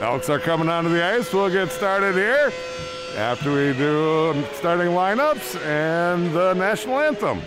Elks are coming onto the ice. We'll get started here after we do starting lineups and the national anthem.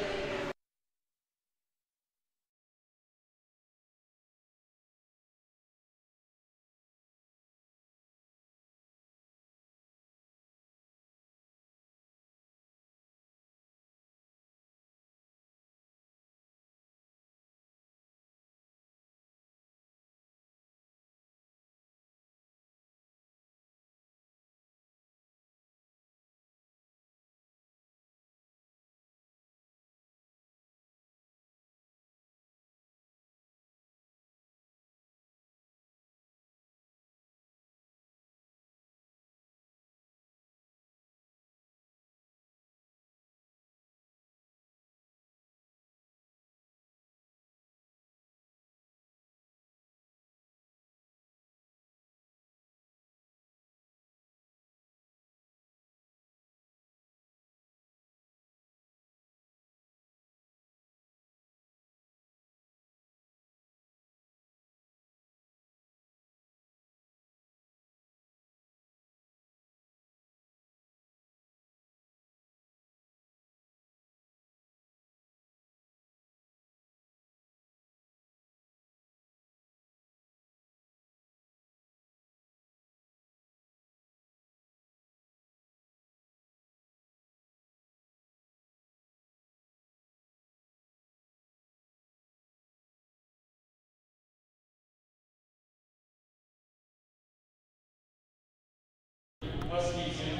Huskies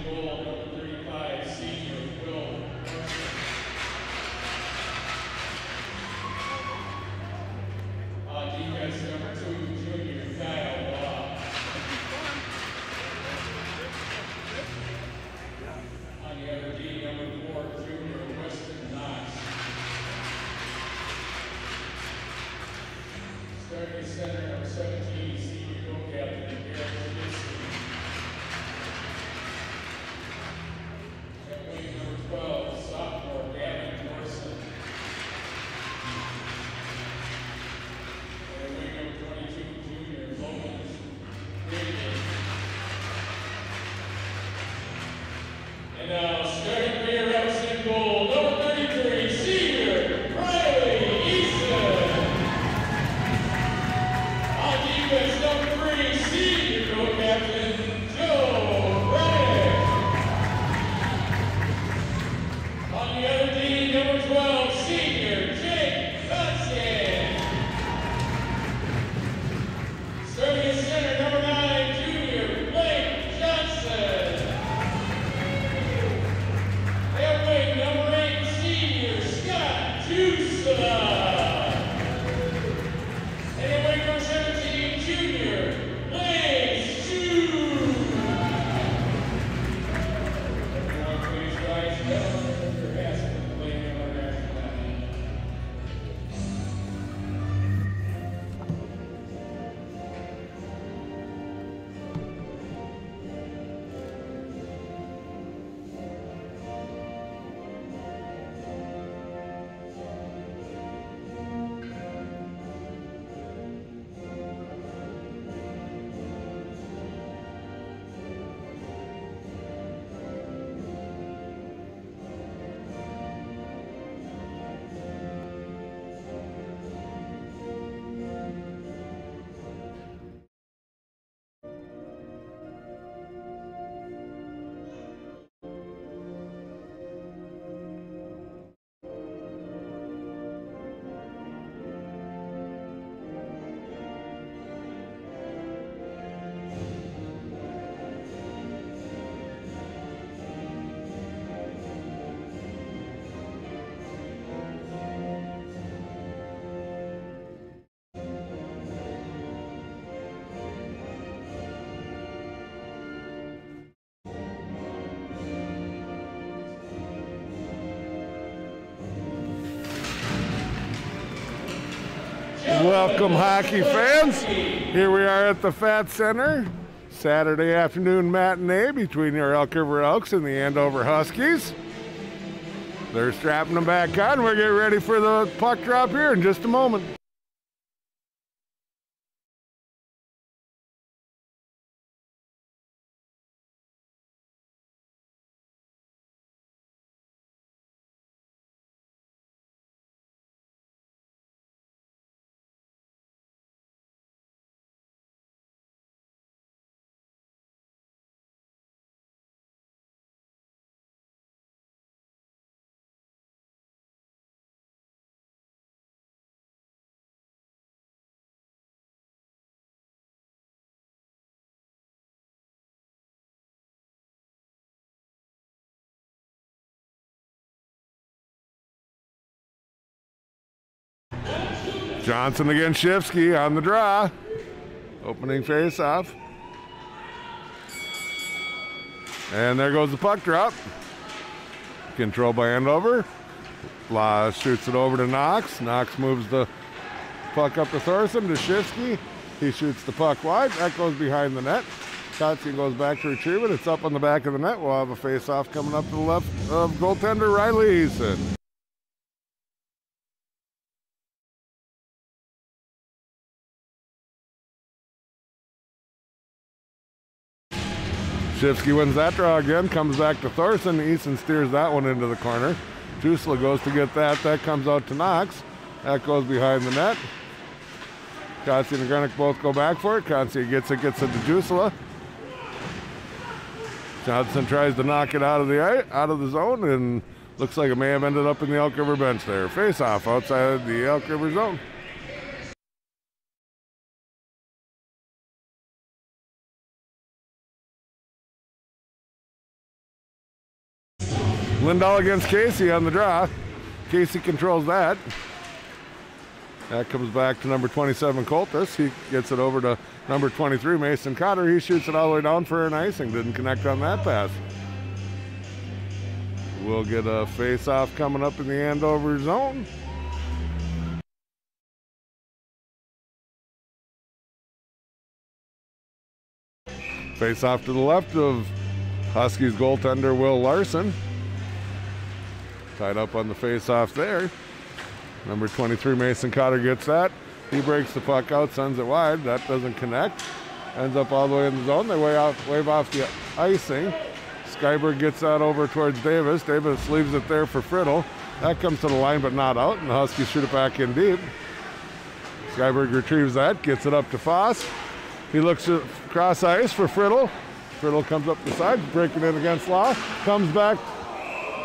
Welcome, hockey fans. Here we are at the Fat Center. Saturday afternoon matinee between your Elk River Elks and the Andover Huskies. They're strapping them back on. We're getting ready for the puck drop here in just a moment. Johnson against Shifsky on the draw. Opening face off. And there goes the puck drop. Control by Andover. Law shoots it over to Knox. Knox moves the puck up to Thorson to Shifsky. He shoots the puck wide. That goes behind the net. Kotzian goes back to retrieve it. It's up on the back of the net. We'll have a face-off coming up to the left of goaltender Riley Easton. Shifsky wins that draw again, comes back to Thorson. Easton steers that one into the corner. Jusela goes to get that. That comes out to Knox. That goes behind the net. Kotzian and Grenick both go back for it. Kotzian gets it, gets it to Jusela. Johnson tries to knock it out of the out of the zone, and looks like it may have ended up in the Elk River bench there. Face off outside the Elk River zone. Lindahl against Casey on the draw. Casey controls that. That comes back to number 27, Coltis. He gets it over to number 23, Mason Cotter. He shoots it all the way down for an icing. Didn't connect on that pass. We'll get a face-off coming up in the Andover zone. Face-off to the left of Huskies goaltender Will Larson. Tied up on the face-off there. Number 23, Mason Cotter gets that. He breaks the puck out, sends it wide. That doesn't connect. Ends up all the way in the zone. They wave off, wave off the icing. Skyberg gets that over towards Davis. Davis leaves it there for Friddle. That comes to the line, but not out. And the Huskies shoot it back in deep. Skyberg retrieves that, gets it up to Foss. He looks across ice for Friddle. Friddle comes up the side, breaking in against Law. Comes back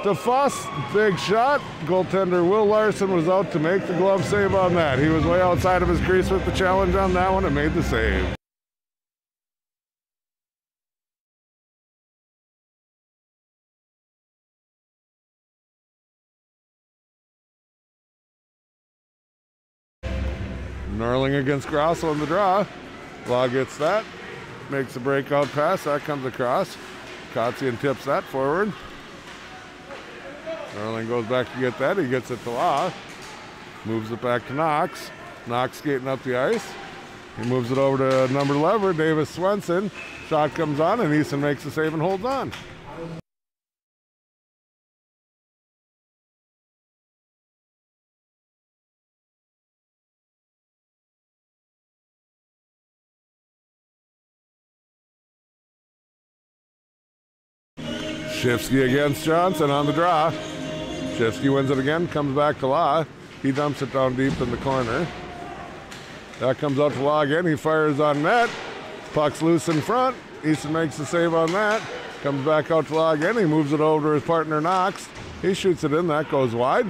to Foss. Big shot. Goaltender Will Larson was out to make the glove save on that. He was way outside of his crease with the challenge on that one and made the save. Norling against Grosso in the draw. Law gets that. Makes a breakout pass. That comes across. Kotzian tips that forward. Norling goes back to get that. He gets it to Law. Moves it back to Knox. Knox skating up the ice. He moves it over to number 11, Davis Swenson. Shot comes on, and Easton makes the save and holds on. Shifsky against Johnson on the draw. Shifsky wins it again, comes back to Law. He dumps it down deep in the corner. That comes out to Law again. He fires on net. Puck's loose in front. Easton makes the save on that. Comes back out to Law again. He moves it over to his partner Knox. He shoots it in. That goes wide.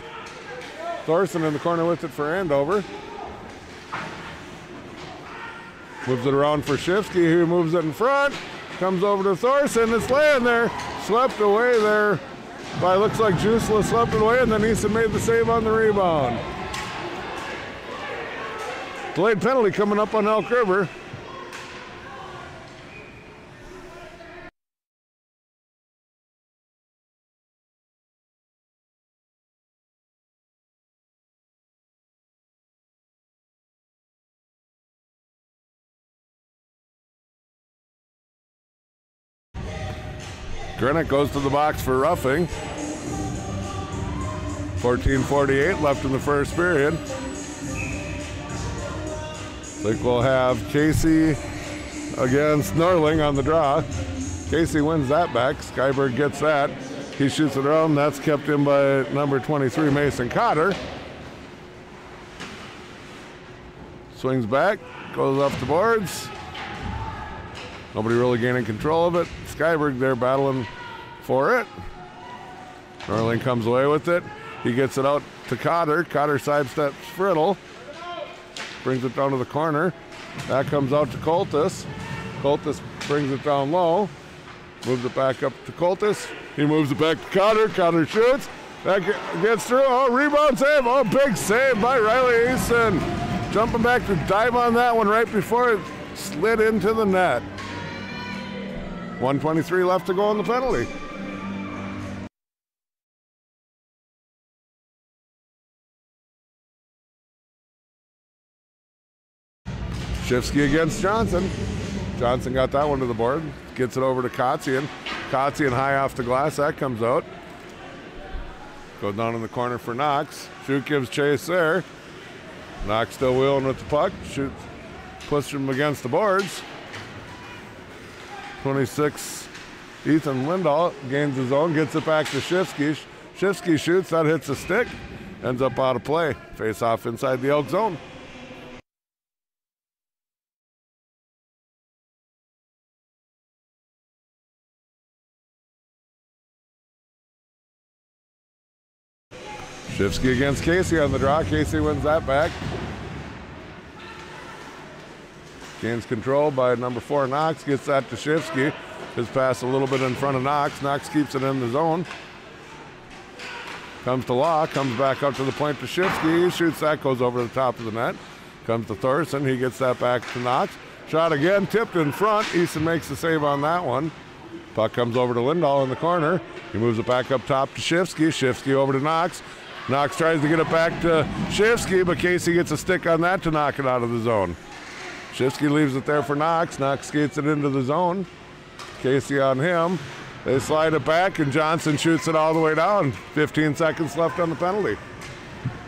Thorson in the corner with it for Andover. Moves it around for Shifsky, who moves it in front. Comes over to Thorson. It's laying there. Swept away there by looks like Jusela swept it away, and then Easton made the save on the rebound. Delayed penalty coming up on Elk River. Grenick goes to the box for roughing. 14:48 left in the first period. I think we'll have Casey against Norling on the draw. Casey wins that back. Skyberg gets that. He shoots it around. That's kept in by number 23, Mason Cotter. Swings back, goes off the boards. Nobody really gaining control of it. Skyberg there battling for it. Norling comes away with it. He gets it out to Cotter. Cotter sidesteps Friddle. Brings it down to the corner. That comes out to Coltis. Coltis brings it down low. Moves it back up to Coltis. He moves it back to Cotter. Cotter shoots. That gets through. Oh, rebound save. Oh, big save by Riley Easton. jumping back to dive on that one right before it slid into the net. 123 left to go on the penalty. Shifsky against Johnson. Johnson got that one to the board. Gets it over to Kotzian. Kotzian high off the glass. That comes out. Goes down in the corner for Knox. Shoot gives chase there. Knox still wheeling with the puck. Shoots, pushes him against the boards. 26, Ethan Lindahl gains his own, gets it back to Shifsky. Shifsky shoots, that hits the stick, ends up out of play. Face off inside the Elk zone. Shifsky against Casey on the draw. Casey wins that back. Gains control by number four, Knox. Gets that to Shifsky. His pass a little bit in front of Knox. Knox keeps it in the zone. Comes to Law. Comes back up to the point to Shifsky. He shoots that. Goes over the top of the net. Comes to Thorson. He gets that back to Knox. Shot again. Tipped in front. Easton makes the save on that one. Puck comes over to Lindahl in the corner. He moves it back up top to Shifsky. Shifsky over to Knox. Knox tries to get it back to Shifsky, but Casey gets a stick on that to knock it out of the zone. Shifsky leaves it there for Knox. Knox skates it into the zone. Casey on him. They slide it back, and Johnson shoots it all the way down. 15 seconds left on the penalty.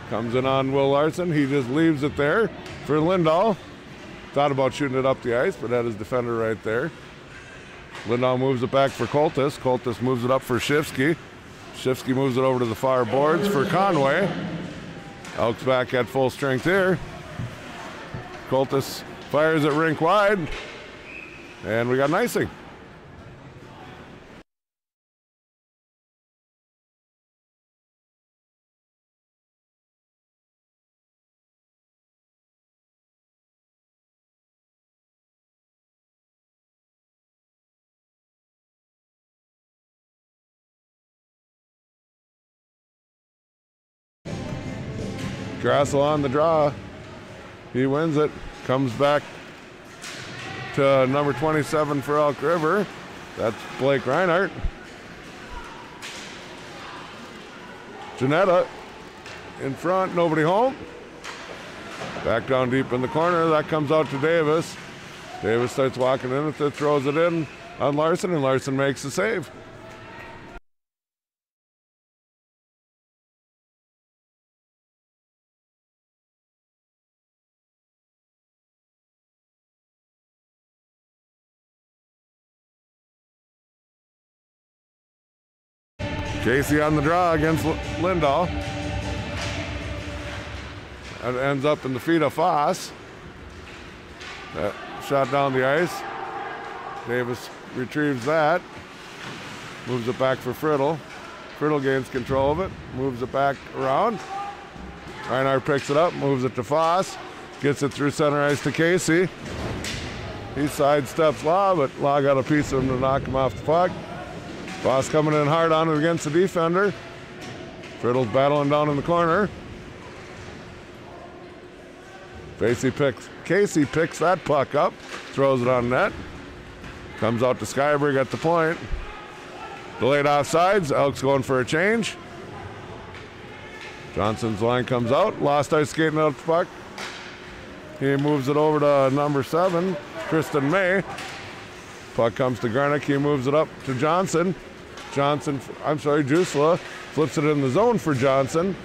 Comes in on Will Larson. He just leaves it there for Lindahl. Thought about shooting it up the ice, but had his defender right there. Lindahl moves it back for Coltis. Coltis moves it up for Shifsky. Shifsky moves it over to the far boards for Conway. Elks back at full strength here. Coltis fires it rink wide. And we got an icing. Grassel on the draw. He wins it. Comes back to number 27 for Elk River. That's Blake Reinhardt. Janetta in front, nobody home. Back down deep in the corner. That comes out to Davis. Davis starts walking in it, throws it in on Larson, and Larson makes the save. Casey on the draw against Lindahl. And ends up in the feet of Foss. That shot down the ice. Davis retrieves that. Moves it back for Friddle. Friddle gains control of it. Moves it back around. Reinhardt picks it up, moves it to Foss. Gets it through center ice to Casey. He sidesteps Law, but Law got a piece of him to knock him off the puck. Foss coming in hard on it against the defender. Friddle's battling down in the corner. Casey picks, Casey picks that puck up, throws it on net. Comes out to Skyberg at the point. Delayed offsides. Elks going for a change. Johnson's line comes out. Lost ice skating out the puck. He moves it over to number seven, Tristan May. Puck comes to Garnick. He moves it up to Johnson. Johnson, I'm sorry, Jusela flips it in the zone for Johnson.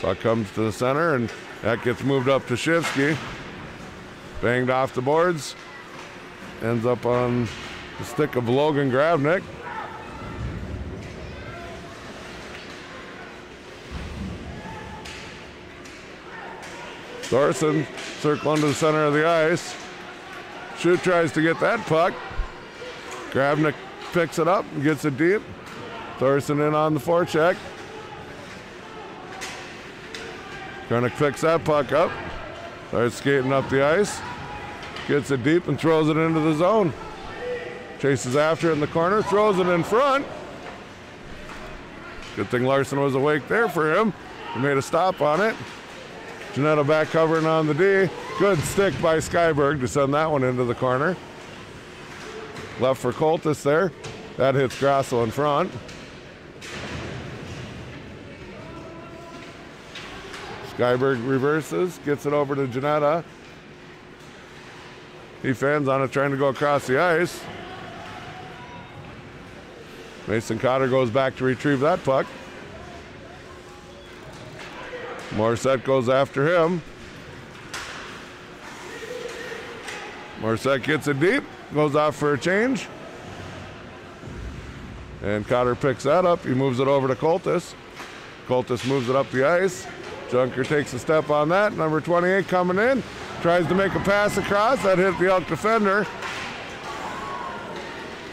Puck comes to the center, and that gets moved up to Shifsky. Banged off the boards. Ends up on the stick of Logan Grabnick. Thorson circling to the center of the ice. Shoot tries to get that puck. Grabnick picks it up and gets it deep. Thorson in on the forecheck. Grabnick picks that puck up. Starts skating up the ice. Gets it deep and throws it into the zone. Chases after it in the corner, throws it in front. Good thing Larson was awake there for him. He made a stop on it. Janetta back covering on the D. Good stick by Skyberg to send that one into the corner. Left for Coltis there. That hits Grassel in front. Skyberg reverses, gets it over to Janetta. He fans on it, trying to go across the ice. Mason Cotter goes back to retrieve that puck. Morissette goes after him. Morissette gets it deep, goes off for a change. And Cotter picks that up. He moves it over to Coltis. Coltis moves it up the ice. Junker takes a step on that. Number 28 coming in. Tries to make a pass across. That hit the Elk defender.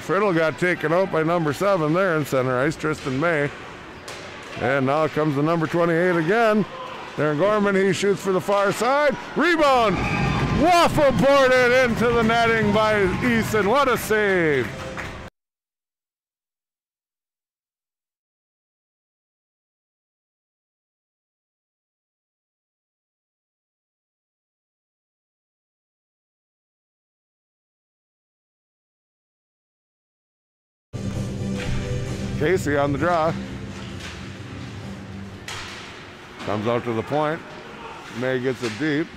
Friddle got taken out by number seven there in center ice, Tristan May. And now comes the number 28 again. Darren Gorman, he shoots for the far side. Rebound! Waffle boarded into the netting by Easton. What a save! Casey on the draw. Comes out to the point. May gets it deep.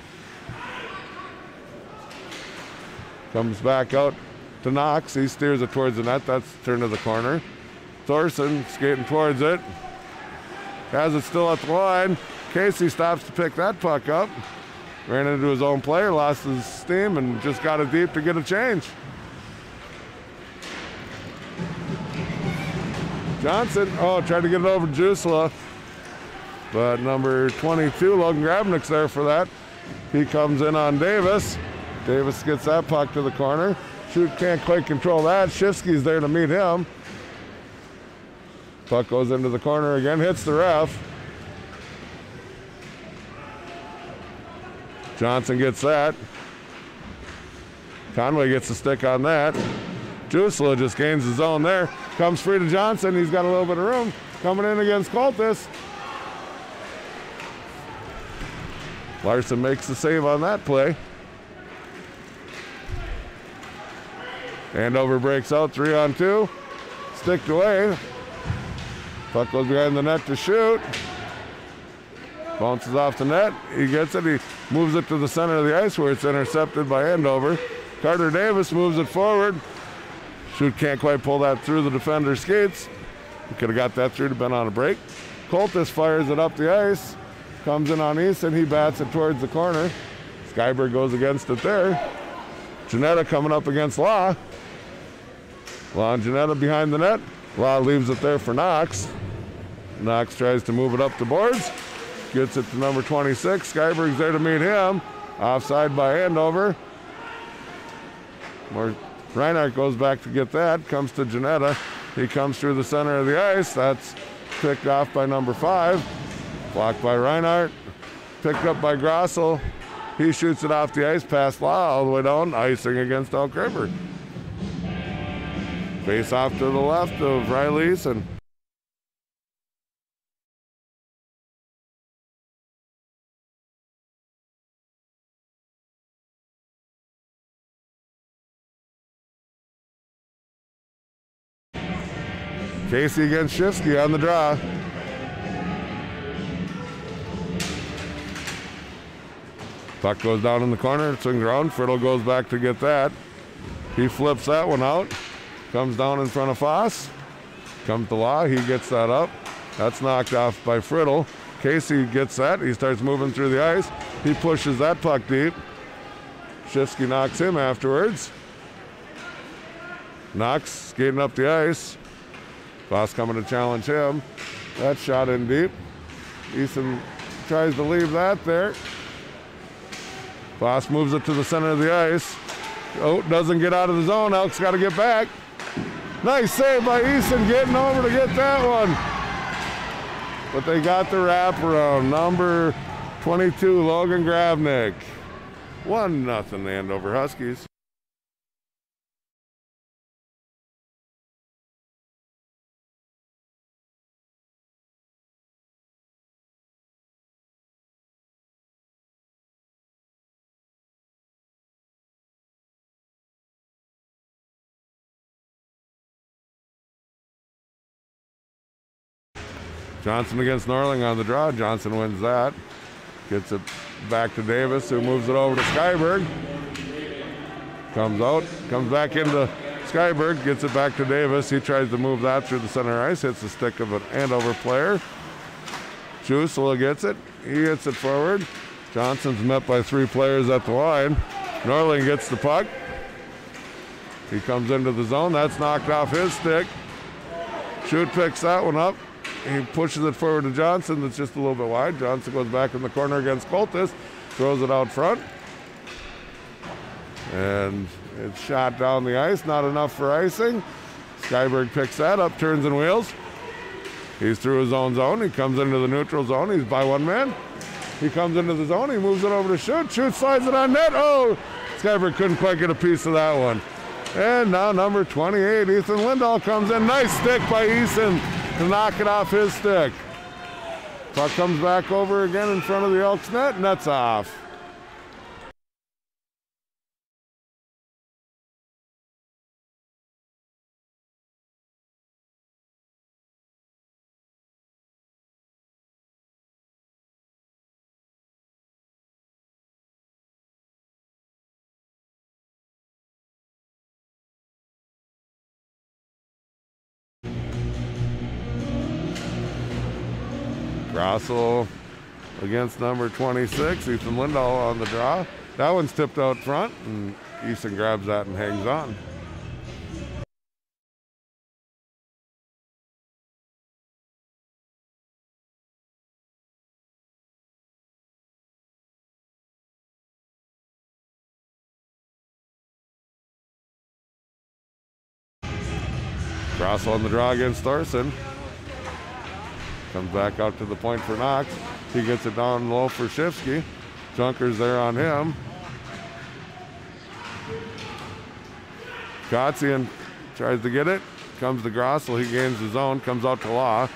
Comes back out to Knox. He steers it towards the net. That's turn to the corner. Thorson skating towards it. Has it still at the line. Casey stops to pick that puck up. Ran into his own player, lost his steam, and just got it deep to get a change. Johnson, oh, tried to get it over to Jusela. But number 22, Logan Grabnick's there for that. He comes in on Davis. Davis gets that puck to the corner. Shoot can't quite control that. Shifsky's there to meet him. Puck goes into the corner again, hits the ref. Johnson gets that. Conway gets the stick on that. Jusela just gains his zone there. Comes free to Johnson. He's got a little bit of room. Coming in against Coltis. Larson makes the save on that play. Andover breaks out three on two. Sticked away. Puck goes behind the net to shoot. Bounces off the net. He gets it. He moves it to the center of the ice where it's intercepted by Andover. Carter Davis moves it forward. Shoot can't quite pull that through the defender's skates. He could have got that through to been on a break. Coltis fires it up the ice. Comes in on Easton. He bats it towards the corner. Skyberg goes against it there. Janetta coming up against Law. And behind the net. Law leaves it there for Knox. Knox tries to move it up the boards. Gets it to number 26. Skyberg's there to meet him. Offside by Andover. More Reinhardt goes back to get that. Comes to Janetta. He comes through the center of the ice. That's picked off by number five. Blocked by Reinhardt. Picked up by Grossel. He shoots it off the ice past Law all the way down, icing against Elk River. Face off to the left of Riley Easton. Casey against Shifsky on the draw. Puck goes down in the corner. It's in ground. Goes back to get that. He flips that one out. Comes down in front of Foss. Comes to Law. He gets that up. That's knocked off by Friddle. Casey gets that. He starts moving through the ice. He pushes that puck deep. Shifsky knocks him afterwards. Knox skating up the ice. Foss coming to challenge him. That shot in deep. Easton tries to leave that there. Foss moves it to the center of the ice. Oh, doesn't get out of the zone. Elk's got to get back. Nice save by Easton getting over to get that one. But they got the wraparound. Number 22, Logan Grabnick. 1 nothing the Andover Huskies. Johnson against Norling on the draw. Johnson wins that. Gets it back to Davis, who moves it over to Skyberg. Comes out, comes back into Skyberg, gets it back to Davis. He tries to move that through the center ice, hits the stick of an Andover player. Jusela gets it. He hits it forward. Johnson's met by three players at the line. Norling gets the puck. He comes into the zone. That's knocked off his stick. Shoot picks that one up. He pushes it forward to Johnson. That's just a little bit wide. Johnson goes back in the corner against Coltis. Throws it out front. And it's shot down the ice. Not enough for icing. Skyberg picks that up, turns and wheels. He's through his own zone. He comes into the neutral zone. He's by one man. He comes into the zone. He moves it over to shoot. Shoot slides it on net. Oh, Skyberg couldn't quite get a piece of that one. And now number 28, Ethan Lindahl comes in. Nice stick by Ethan to knock it off his stick. Puck comes back over again in front of the Elks net, and that's off. Grossel against number 26, Ethan Lindahl on the draw. That one's tipped out front, and Ethan grabs that and hangs on. Grossel on the draw against Thorson. Comes back out to the point for Knox. He gets it down low for Shifsky. Junker's there on him. Kotzian tries to get it. Comes to Grossel. He gains his own. Comes out to Law.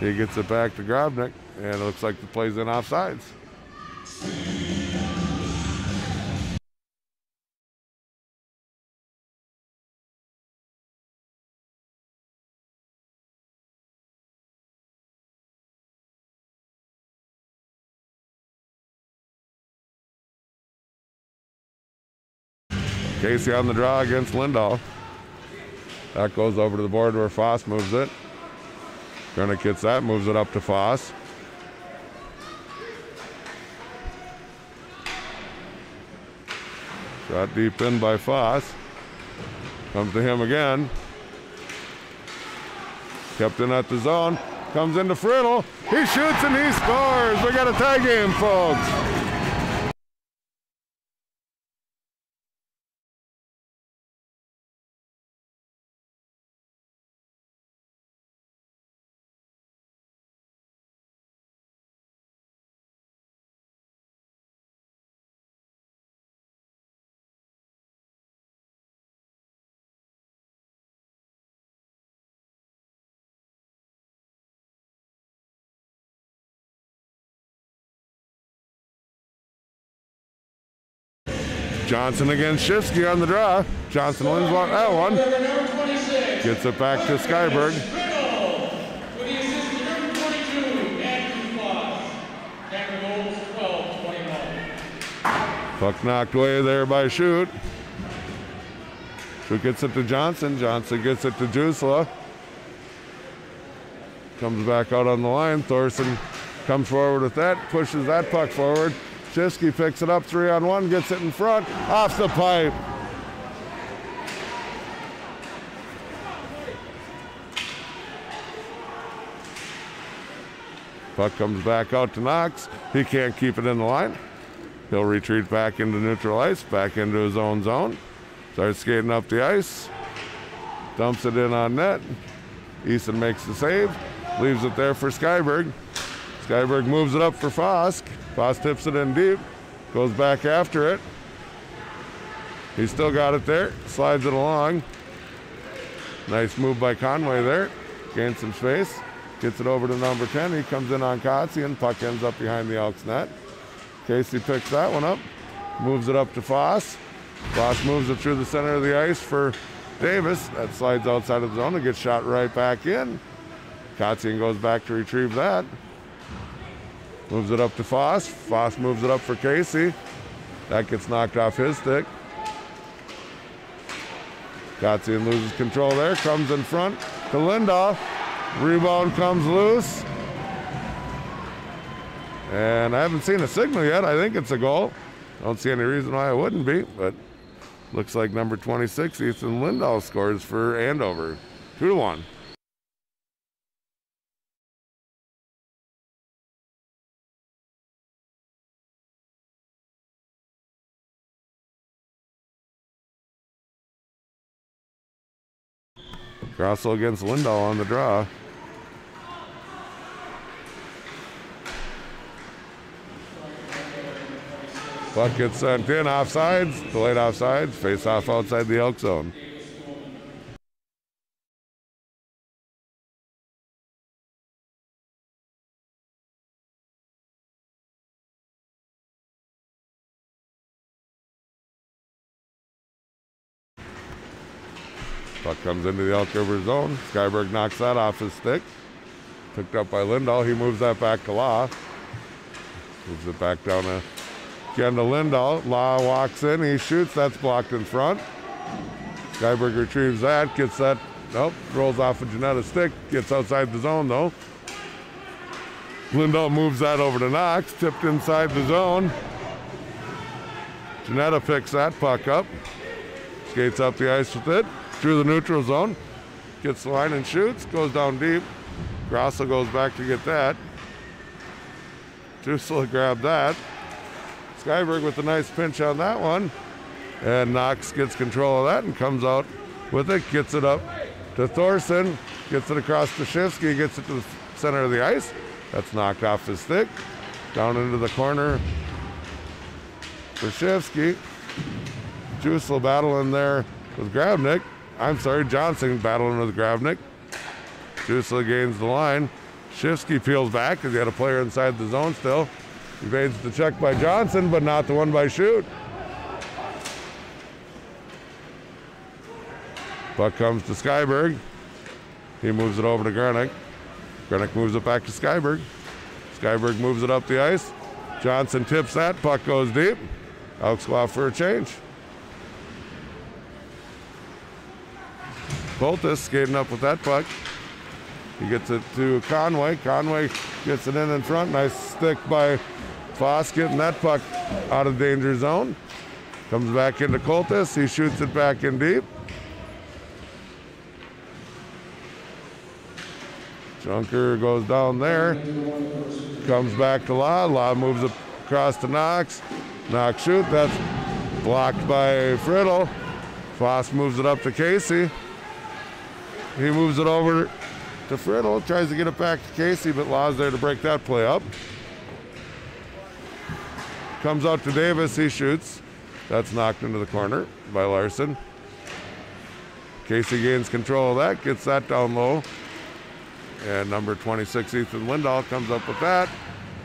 He gets it back to Grobnik. And it looks like the play's in offsides. Casey on the draw against Lindahl. That goes over to the board where Foss moves it. Grunick gets that, moves it up to Foss. Shot deep in by Foss. Comes to him again. Kept in at the zone. Comes into Friddle. He shoots and he scores. We got a tie game, folks. Johnson against Shifsky on the draw. Johnson wins one, that one. Number 26. Gets it back to Skyberg. Friddle. For the assist to number 22, Andrew Foss. Cameron goals 12, 21. Puck knocked away there by Shoot. Shoot gets it to Johnson. Johnson gets it to Jusela. Comes back out on the line. Thorson comes forward with that, pushes that puck forward. Shifsky picks it up three on one, gets it in front, off the pipe. Puck comes back out to Knox. He can't keep it in the line. He'll retreat back into neutral ice, back into his own zone. Starts skating up the ice. Dumps it in on net. Easton makes the save. Leaves it there for Skyberg. Skyberg moves it up for Fosk. Fosk tips it in deep. Goes back after it. He's still got it there. Slides it along. Nice move by Conway there. Gains some space. Gets it over to number 10. He comes in on Kotze and puck ends up behind the Elks net. Casey picks that one up. Moves it up to Foss. Foss moves it through the center of the ice for Davis. That slides outside of the zone and gets shot right back in. Kotzian goes back to retrieve that. Moves it up to Foss. Foss moves it up for Casey. That gets knocked off his stick. Kotzian loses control there. Comes in front to Lindahl. Rebound comes loose. And I haven't seen a signal yet. I think it's a goal. Don't see any reason why it wouldn't be, but looks like number 26, Ethan Lindahl, scores for Andover. Two to one. Grosso against Lindahl on the draw. Puck gets sent in, offsides, delayed offsides, face off outside the Elk zone. Comes into the Elk River zone. Skyberg knocks that off his stick. Picked up by Lindahl. He moves that back to Law. Moves it back down to again to Lindahl. Law walks in. He shoots. That's blocked in front. Skyberg retrieves that. Gets that. Nope. Rolls off of Janetta's stick. Gets outside the zone though. Lindahl moves that over to Knox. Tipped inside the zone. Janetta picks that puck up. Skates up the ice with it through the neutral zone. Gets the line and shoots. Goes down deep. Grosso goes back to get that. Jusela grabbed that. Skyberg with a nice pinch on that one. And Knox gets control of that and comes out with it. Gets it up to Thorson. Gets it across to Shifsky. Gets it to the center of the ice. That's knocked off his stick. Down into the corner for Shifsky. Jusela battling there with Grabnik. I'm sorry, Johnson battling with Grabnik. Jusela gains the line. Shifsky peels back because he had a player inside the zone still. Evades the check by Johnson, but not the one by Shoot. Puck comes to Skyberg. He moves it over to Grenick. Grenick moves it back to Skyberg. Skyberg moves it up the ice. Johnson tips that. Puck goes deep. Elks go for a change. Coltis skating up with that puck. He gets it to Conway. Conway gets it in in front. Nice stick by Foss getting that puck out of danger zone. Comes back into Coltis. He shoots it back in deep. Junker goes down there. Comes back to Law. Law moves across to Knox. Knox shoot. That's blocked by Friddle. Foss moves it up to Casey. He moves it over to Friddle, tries to get it back to Casey, but Law's there to break that play up. Comes out to Davis, he shoots. That's knocked into the corner by Larson. Casey gains control of that, gets that down low. And number 26, Ethan Lindahl, comes up with that.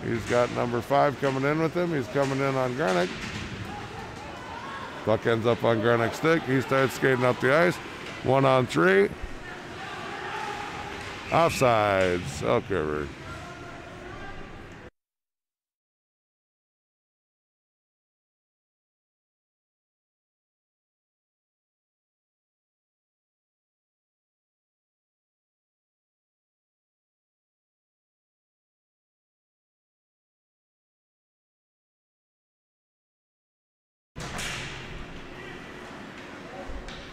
He's got number five coming in with him. He's coming in on Garnick. Buck ends up on Garnick's stick. He starts skating up the ice. One on three. Offsides, Elk River.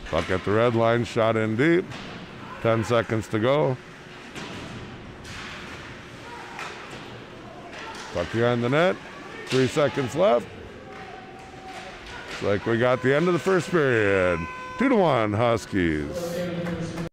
Puck at the red line, shot in deep. 10 seconds to go. Puck behind the net. Three seconds left. It's like we got the end of the first period. Two to one, Huskies.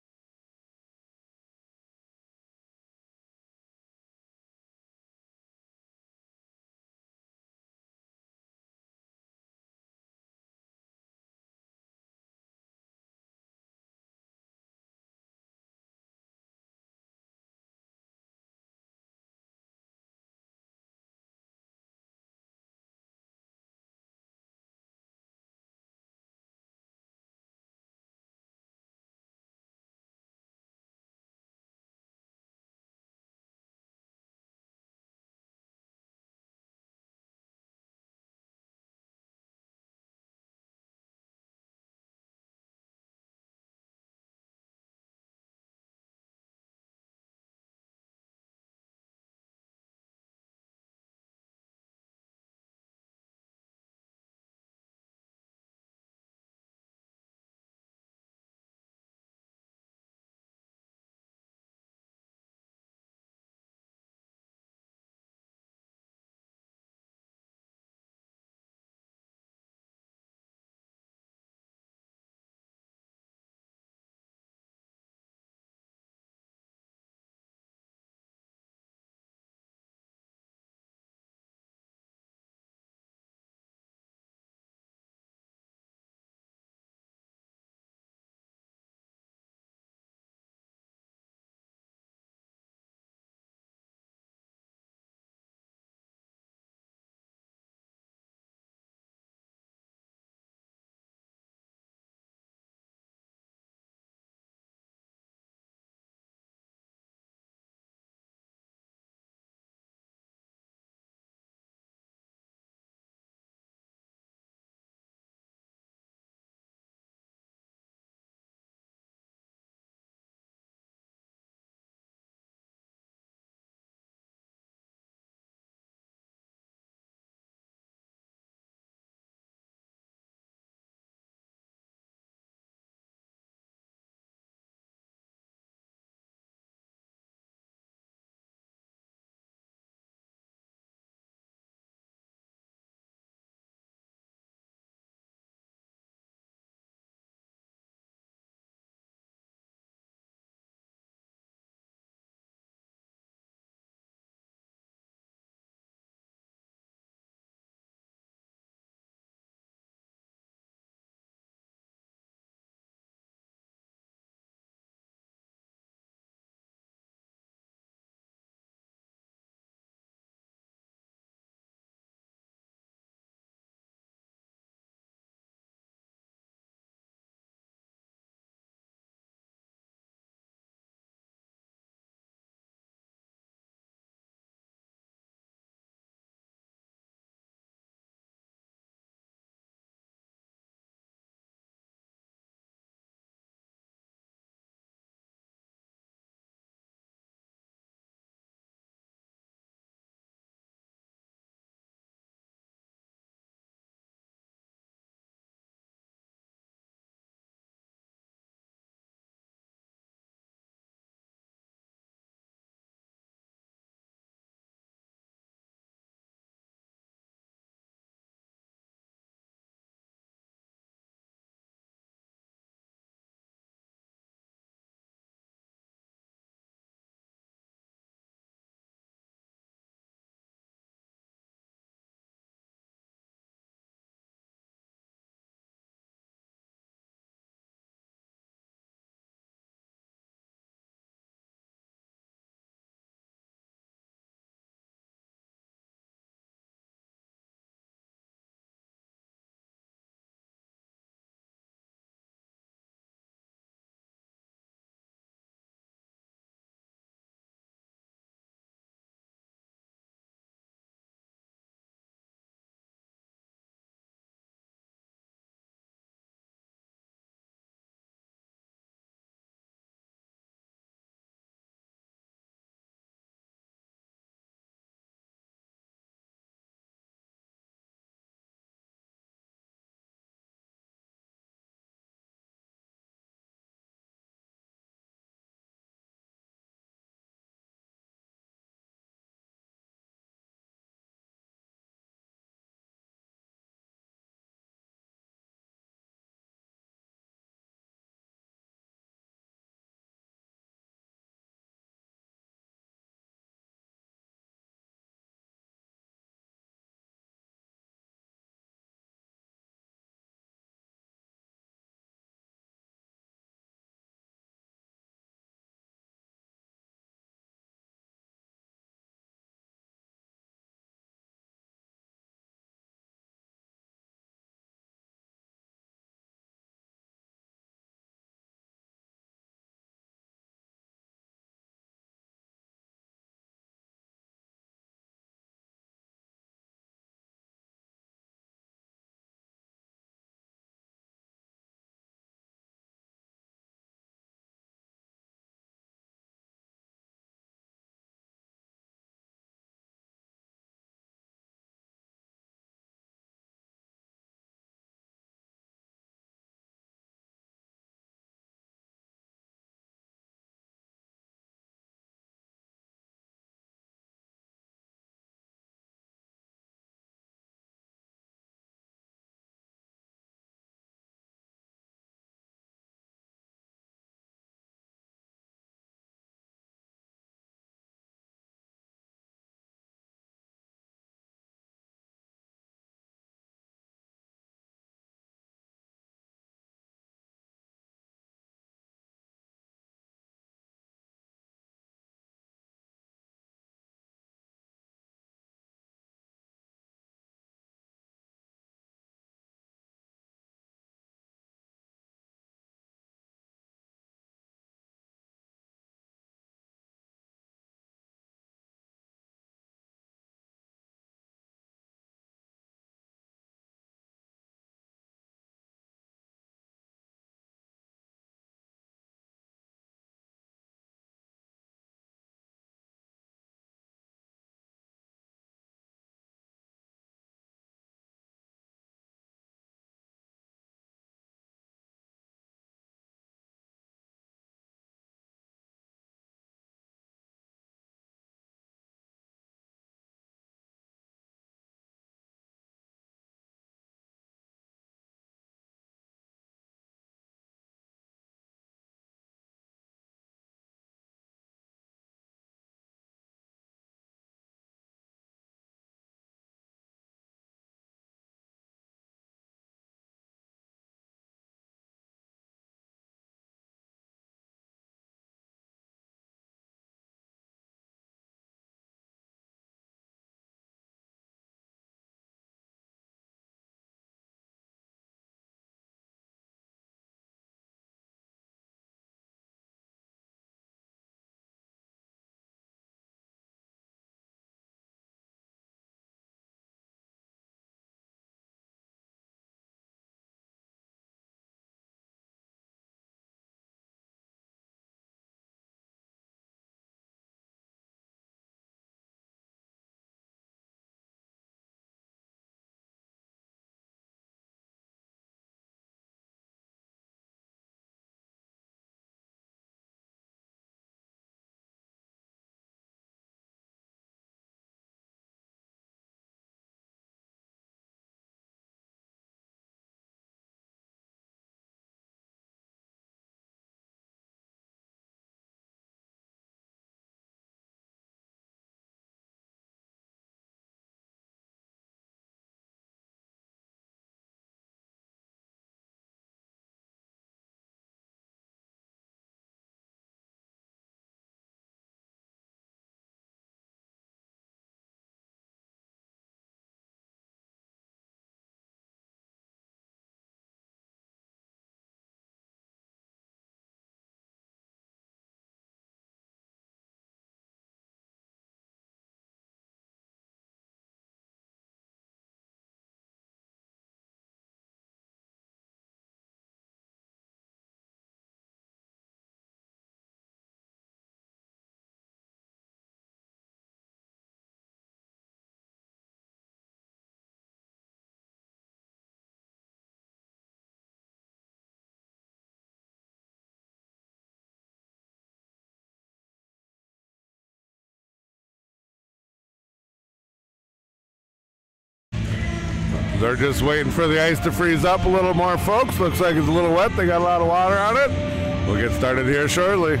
They're just waiting for the ice to freeze up a little more, folks. Looks like it's a little wet. They got a lot of water on it. We'll get started here shortly.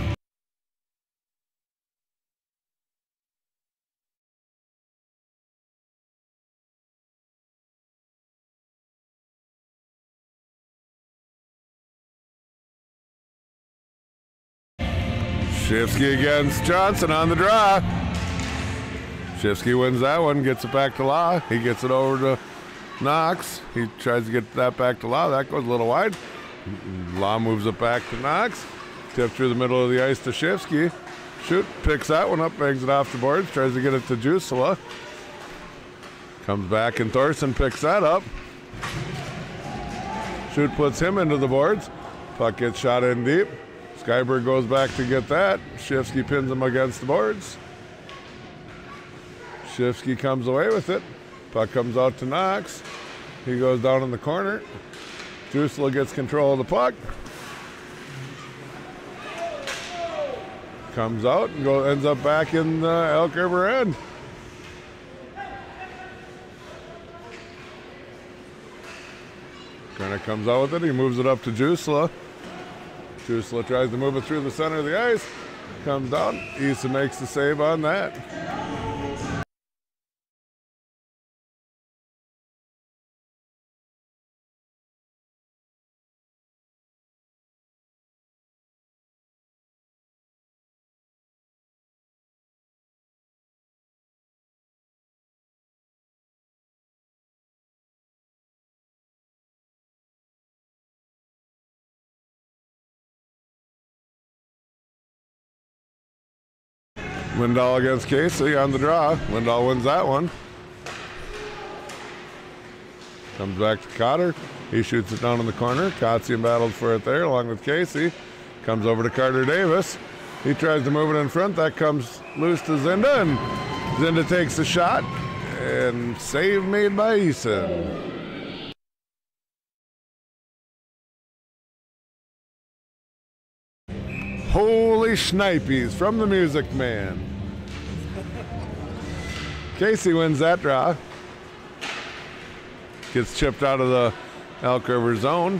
Shifsky against Johnson on the draw. Shifsky wins that one, gets it back to Law. He gets it over to Knox. He tries to get that back to Law. That goes a little wide. Law moves it back to Knox. Tip through the middle of the ice to Shifsky. Shoot, picks that one up, bangs it off the boards, tries to get it to Jusela. Comes back and Thorson picks that up. Shoot puts him into the boards. Puck gets shot in deep. Skyberg goes back to get that. Shifsky pins him against the boards. Shifsky comes away with it. Puck comes out to Knox. He goes down in the corner. Jusela gets control of the puck. Comes out and go, ends up back in the Elk River end. Kind of comes out with it. He moves it up to Jusela. Jusela tries to move it through the center of the ice. Comes down. Issa makes the save on that. Lindahl against Casey on the draw. Lindahl wins that one. Comes back to Cotter. He shoots it down in the corner. Kotzian battles for it there along with Casey. Comes over to Carter Davis. He tries to move it in front. That comes loose to Zinda, and Zinda takes the shot. And save made by Easton. Shnipies from the Music Man. Casey wins that draw. Gets chipped out of the Elk River zone.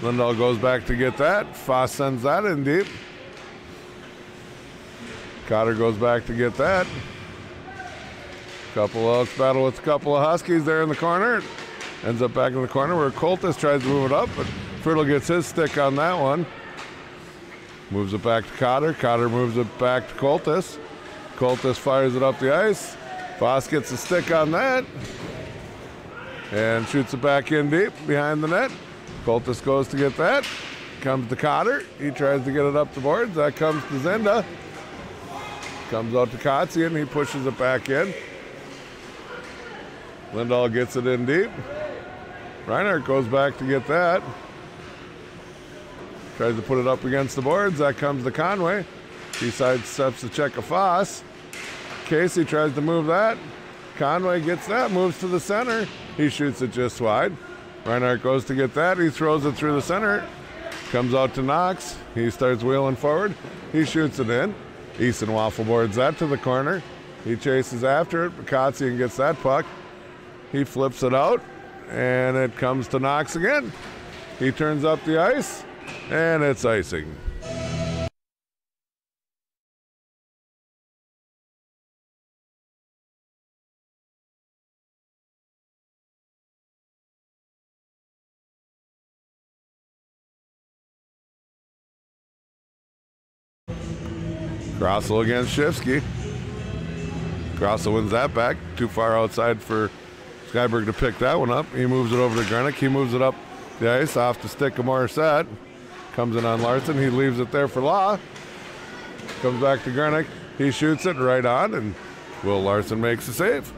Lindahl goes back to get that. Foss sends that in deep. Cotter goes back to get that. Couple Elks battle with a couple of Huskies there in the corner. Ends up back in the corner where Coltis tries to move it up, but Friddle gets his stick on that one. Moves it back to Cotter. Cotter moves it back to Coltis. Coltis fires it up the ice. Foss gets a stick on that and shoots it back in deep behind the net. Coltis goes to get that. Comes to Cotter. He tries to get it up the boards. That comes to Zenda. Comes out to Kotzi and he pushes it back in. Lindahl gets it in deep. Reinhardt goes back to get that. Tries to put it up against the boards. That comes to Conway. He sidesteps the check of Foss. Casey tries to move that. Conway gets that, moves to the center. He shoots it just wide. Reinhardt goes to get that. He throws it through the center. Comes out to Knox. He starts wheeling forward. He shoots it in. Easton waffle boards that to the corner. He chases after it. Kotzian gets that puck. He flips it out, and it comes to Knox again. He turns up the ice, and it's icing. Grossel against Shifsky. Grossel wins that back. Too far outside for Skyberg to pick that one up. He moves it over to Grenick. He moves it up the ice off the stick of Morissette. Comes in on Larson. He leaves it there for Law. Comes back to Grenick. He shoots it right on, and Will Larson makes the save.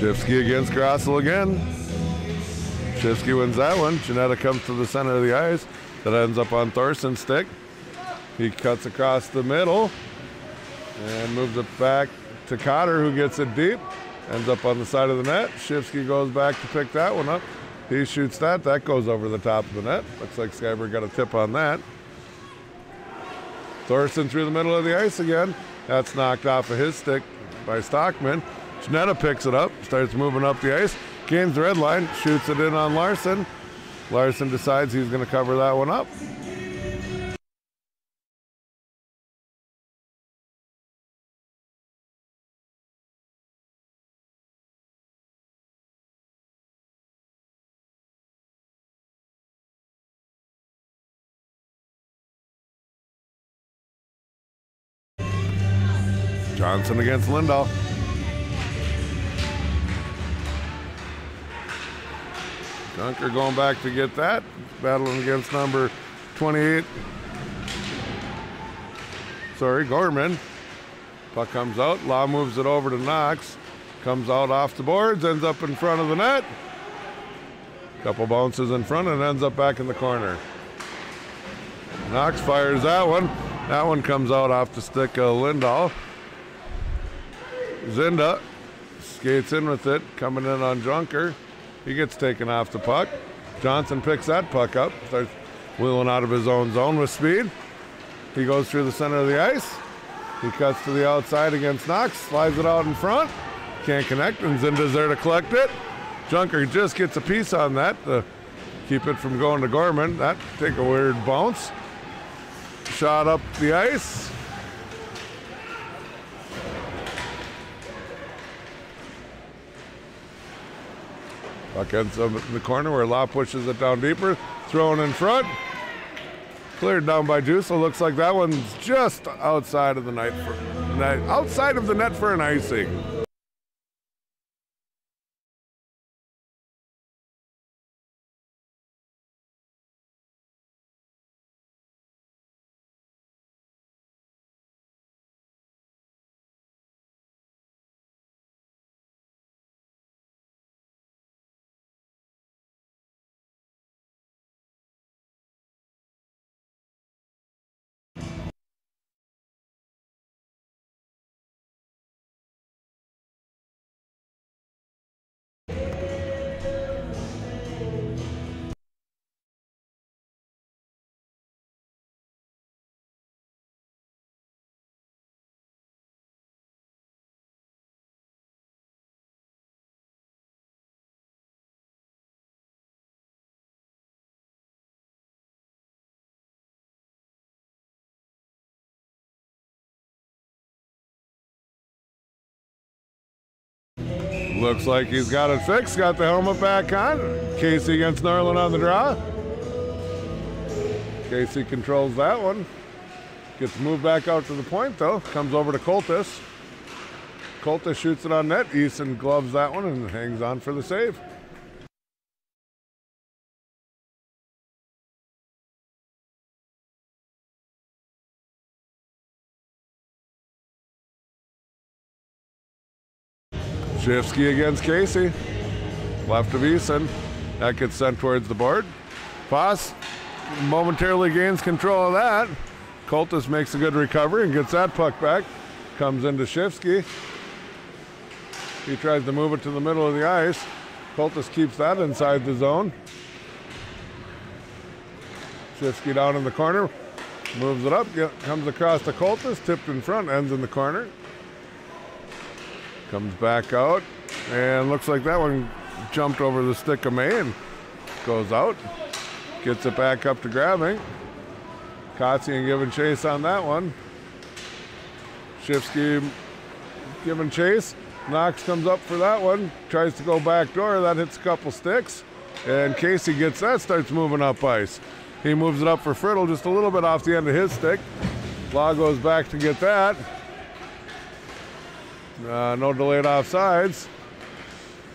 Shifsky against Grossel again. Shifsky wins that one. Janetta comes to the center of the ice. That ends up on Thorson's stick. He cuts across the middle and moves it back to Cotter, who gets it deep. Ends up on the side of the net. Shifsky goes back to pick that one up. He shoots that. That goes over the top of the net. Looks like Skyberg got a tip on that. Thorson through the middle of the ice again. That's knocked off of his stick by Stockman. Janetta picks it up, starts moving up the ice, gains the red line, shoots it in on Larson. Larson decides he's going to cover that one up. Johnson against Lindahl. Dunker going back to get that. Battling against number 28. Sorry, Gorman. Puck comes out. Law moves it over to Knox. Comes out off the boards, ends up in front of the net. Couple bounces in front and ends up back in the corner. Knox fires that one. That one comes out off the stick of Lindahl. Zinda skates in with it, coming in on Junker. He gets taken off the puck. Johnson picks that puck up, starts wheeling out of his own zone with speed. He goes through the center of the ice. He cuts to the outside against Knox, slides it out in front. Can't connect, and Zinda's there to collect it. Junker just gets a piece on that to keep it from going to Gorman. That take a weird bounce. Shot up the ice. Puck ends up in the corner where Law pushes it down deeper. Thrown in front. Cleared down by Juice. Looks like that one's just outside of the net for outside of the net for an icing. Looks like he's got it fixed. Got the helmet back on. Casey against Norland on the draw. Casey controls that one. Gets moved back out to the point though. Comes over to Coltis. Coltis shoots it on net. Easton gloves that one and hangs on for the save. Shifsky against Casey. Left of Easton. That gets sent towards the board. Foss momentarily gains control of that. Coltis makes a good recovery and gets that puck back. Comes into Shifsky. He tries to move it to the middle of the ice. Coltis keeps that inside the zone. Shifsky down in the corner. Moves it up, get, comes across to Coltis, tipped in front, ends in the corner. Comes back out, and looks like that one jumped over the stick of May and goes out. Gets it back up to grabbing. Kotzian giving chase on that one. Shifsky giving chase. Knox comes up for that one. Tries to go back door. That hits a couple sticks. And Casey gets that, starts moving up ice. He moves it up for Friddle just a little bit off the end of his stick. Law goes back to get that. Uh, no delayed offsides.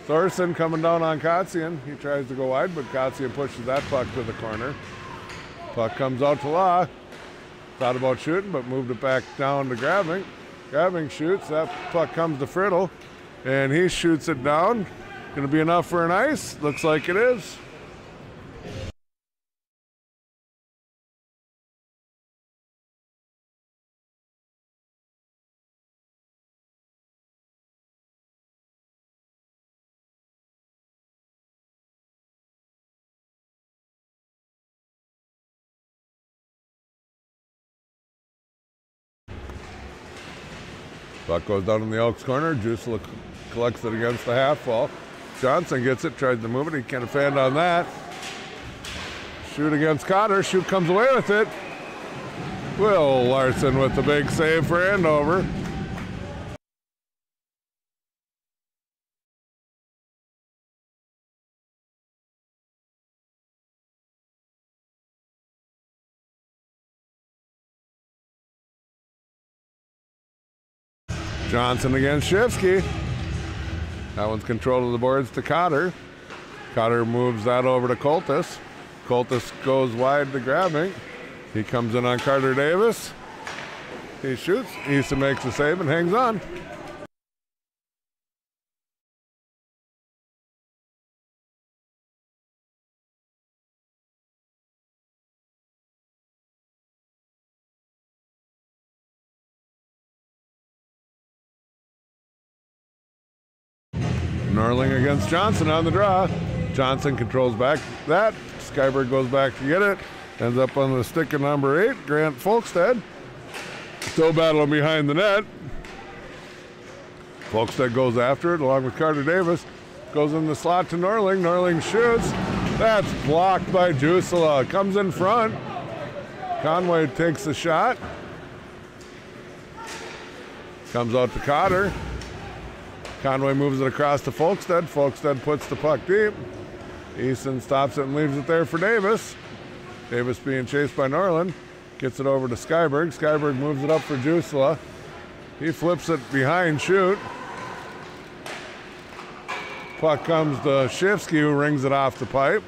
Thorson coming down on Kotzian. He tries to go wide, but Kotzian pushes that puck to the corner. Puck comes out to Law. Thought about shooting, but moved it back down to grabbing. Grabbing shoots. That puck comes to Friddle, and he shoots it down. Going to be enough for an ice. Looks like it is. Puck goes down in the Elks corner. Juice collects it against the half wall. Johnson gets it, tries to move it. He can't defend on that. Schutt against Cotter. Schutt comes away with it. Will Larson with the big save for Andover. Johnson against Shifsky. That one's control of the boards to Cotter. Cotter moves that over to Coltis. Coltis goes wide to grabbing. He comes in on Carter Davis. He shoots. Easton makes the save and hangs on. Johnson on the draw. Johnson controls back that. Skyberg goes back to get it. Ends up on the stick of number eight, Grant Folkstead. Still battling behind the net. Folkstead goes after it along with Carter Davis. Goes in the slot to Norling. Norling shoots. That's blocked by Jusela. Comes in front. Conway takes the shot. Comes out to Cotter. Conway moves it across to Folkstead. Folkstead puts the puck deep. Easton stops it and leaves it there for Davis. Davis being chased by Norland. Gets it over to Skyberg. Skyberg moves it up for Jusela. He flips it behind shoot. Puck comes to Shifsky who rings it off the pipe.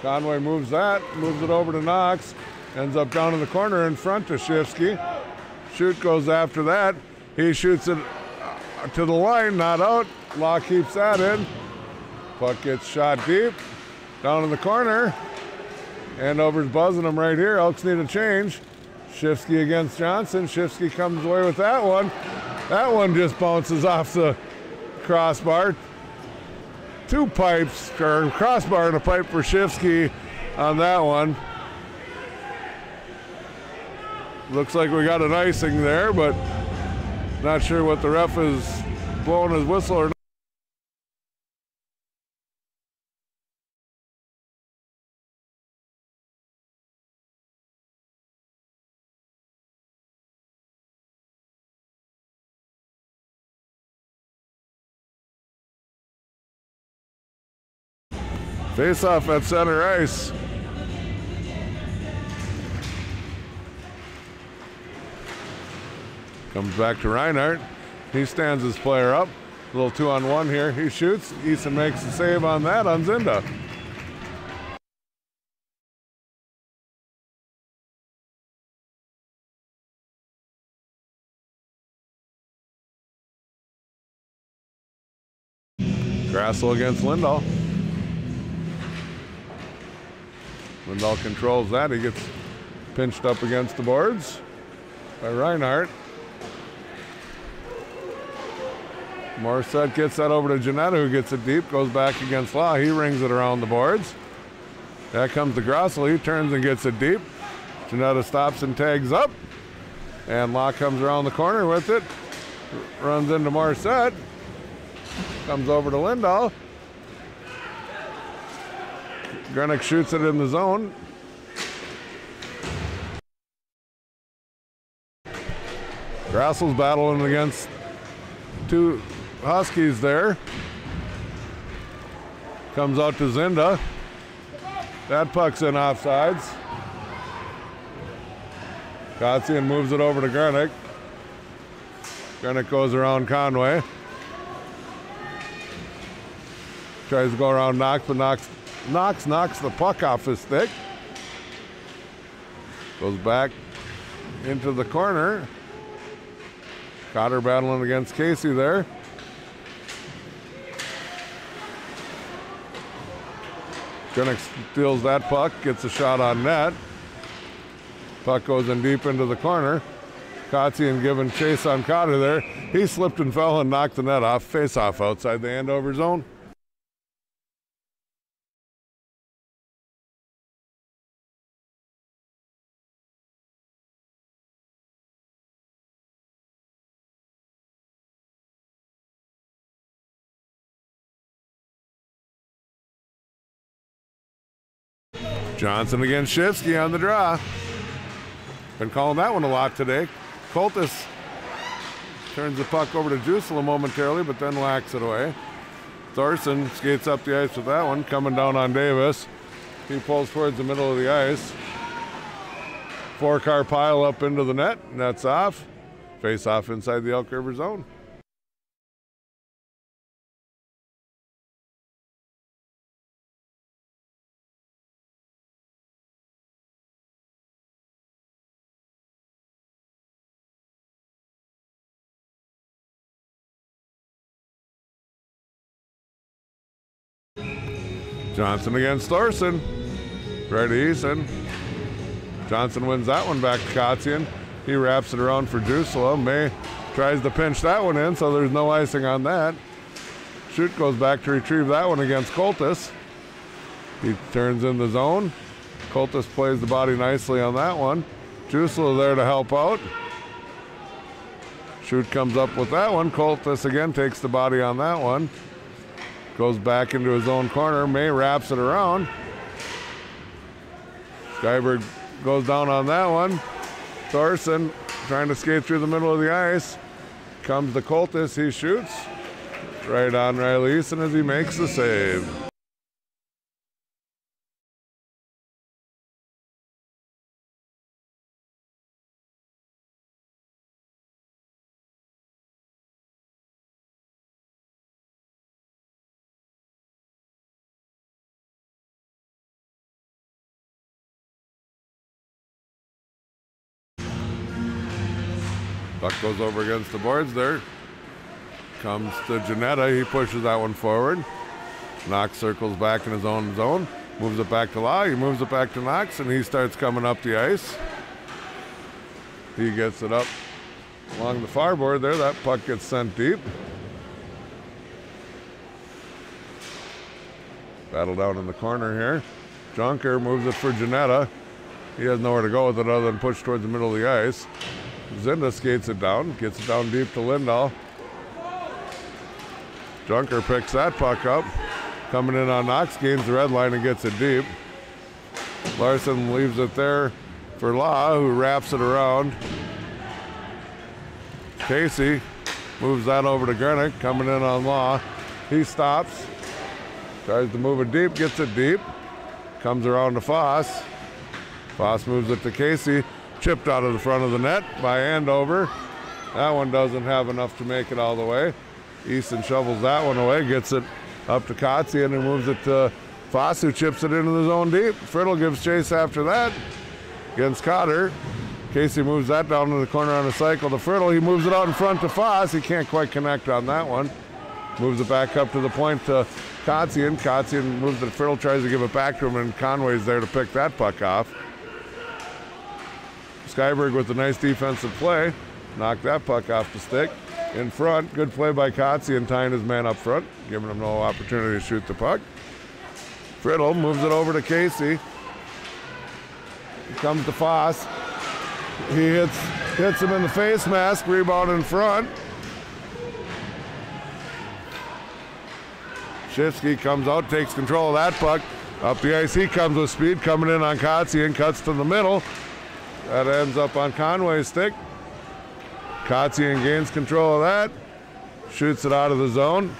Conway moves that, moves it over to Knox, ends up down in the corner in front to Shifsky. Schutt goes after that. He shoots it uh, to the line, not out. Law keeps that in. Puck gets shot deep. Down in the corner. Andover's buzzing him right here. Elks need a change. Shifsky against Johnson. Shifsky comes away with that one. That one just bounces off the crossbar. Two pipes, or crossbar and a pipe for Shifsky on that one. Looks like we got an icing there, but not sure what the ref is blowing his whistle or not. Face off at center ice. Comes back to Reinhardt. He stands his player up. A little two on one here. He shoots. Easton makes the save on that on Zinda. Grassel against Lindahl. Lindahl controls that. He gets pinched up against the boards by Reinhardt. Morissette gets that over to Janetta, who gets it deep, goes back against Law. He rings it around the boards. That comes to Grossel. He turns and gets it deep. Janetta stops and tags up. And Law comes around the corner with it. Runs into Morissette. Comes over to Lindahl. Grenick shoots it in the zone. Grassel's battling against two Huskies there. Comes out to Zinda. That puck's in offsides. Kotzian moves it over to Grenick. Grenick goes around Conway. Tries to go around Knox, but Knox, Knox knocks the puck off his stick. Goes back into the corner. Cotter battling against Casey there. Grenick steals that puck, gets a shot on net. Puck goes in deep into the corner. Kotzian giving chase on Cotter there. He slipped and fell and knocked the net off. Face off outside the Andover zone. Johnson against Shifsky on the draw. Been calling that one a lot today. Coltis turns the puck over to Jusela momentarily, but then whacks it away. Thorson skates up the ice with that one, coming down on Davis. He pulls towards the middle of the ice. Four car pile up into the net, nets off. Face off inside the Elk River zone. Johnson against Thorson. To Easton. Johnson wins that one back to Kotzian. He wraps it around for Jusela. May tries to pinch that one in, so there's no icing on that. Schutt goes back to retrieve that one against Coltis. He turns in the zone. Coltis plays the body nicely on that one. Jusela there to help out. Schutt comes up with that one. Coltis again takes the body on that one. Goes back into his own corner. May wraps it around. Skyberg goes down on that one. Thorson trying to skate through the middle of the ice. Comes the Coltis. He shoots. Right on Riley Easton as he makes the save. Goes over against the boards there. Comes to Janetta. He pushes that one forward. Knox circles back in his own zone. Moves it back to Law. He moves it back to Knox, and he starts coming up the ice. He gets it up along the far board there. That puck gets sent deep. Battle down in the corner here. Junker moves it for Janetta. He has nowhere to go with it other than push towards the middle of the ice. Zinda skates it down, gets it down deep to Lindahl. Junker picks that puck up. Coming in on Knox, gains the red line and gets it deep. Larson leaves it there for Law, who wraps it around. Casey moves that over to Grenick, coming in on Law. He stops, tries to move it deep, gets it deep, comes around to Foss. Foss moves it to Casey, chipped out of the front of the net by Andover. That one doesn't have enough to make it all the way. Easton shovels that one away, gets it up to Kotzian and moves it to Foss, who chips it into the zone deep. Friddle gives chase after that against Cotter. Casey moves that down to the corner on a cycle to Friddle. He moves it out in front to Foss. He can't quite connect on that one. Moves it back up to the point to Kotzian. Kotzian moves it. Friddle tries to give it back to him, and Conway's there to pick that puck off. Skyberg with a nice defensive play. Knocked that puck off the stick. In front, good play by Kotze and tying his man up front, giving him no opportunity to shoot the puck. Friddle moves it over to Casey. He comes to Foss. He hits hits him in the face mask, rebound in front. Shifsky comes out, takes control of that puck. Up the ice, he comes with speed, coming in on Kotze and cuts to the middle. That ends up on Conway's stick. Kotzian gains control of that, shoots it out of the zone.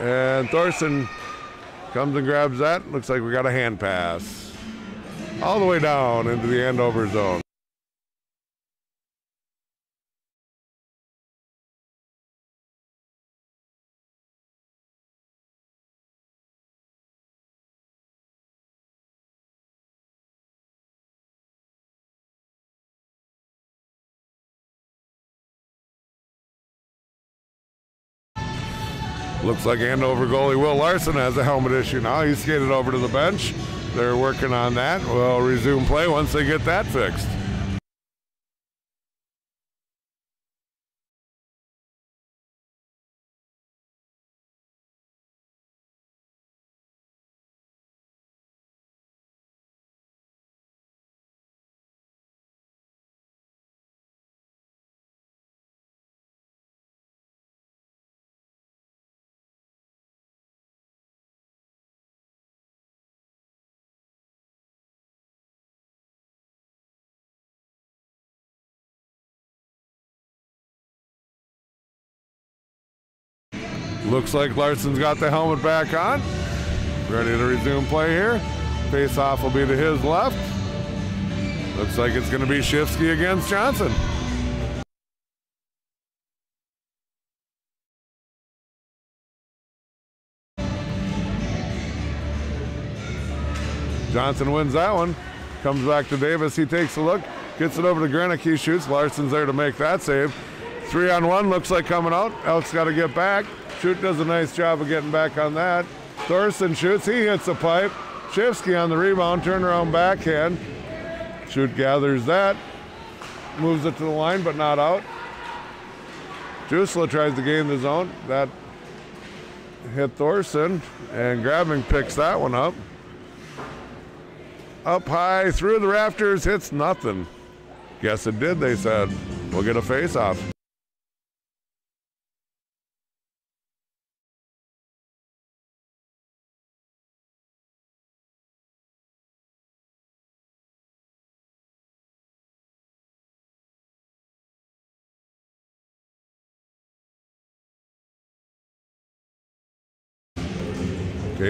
And Thorson comes and grabs that. Looks like we got a hand pass. All the way down into the Andover zone. Looks like Andover goalie Will Larson has a helmet issue now. He's skated over to the bench. They're working on that. We'll resume play once they get that fixed. Looks like Larson's got the helmet back on. Ready to resume play here. Face off will be to his left. Looks like it's going to be Shifsky against Johnson. Johnson wins that one. Comes back to Davis. He takes a look, gets it over to Grenick. He shoots. Larson's there to make that save. Three on one looks like coming out. Elk's got to get back. Schutt does a nice job of getting back on that. Thorson shoots. He hits the pipe. Shifsky on the rebound. Turnaround backhand. Schutt gathers that. Moves it to the line, but not out. Jusela tries to gain the zone. That hit Thorson, and Grabbing picks that one up. Up high, through the rafters, hits nothing. Guess it did, they said. We'll get a face off.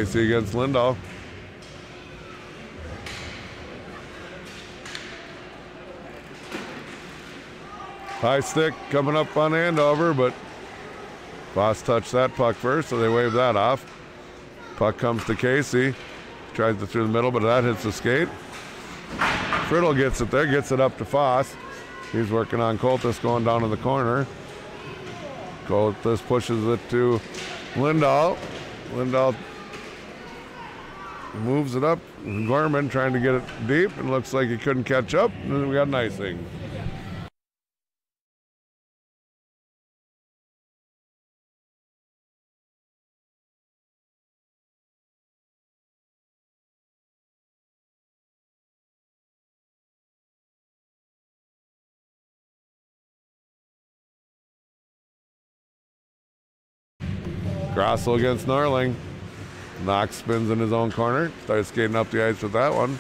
Casey against Lindahl. High stick coming up on Andover, but Foss touched that puck first, so they wave that off. Puck comes to Casey. Tries it through the middle, but that hits the skate. Friddle gets it there, gets it up to Foss. He's working on Coltis going down in the corner. Coltis pushes it to Lindahl. Lindahl moves it up. Gorman trying to get it deep and looks like he couldn't catch up. And then we got an icing. Grossel against Norling. Knox spins in his own corner, starts skating up the ice with that one.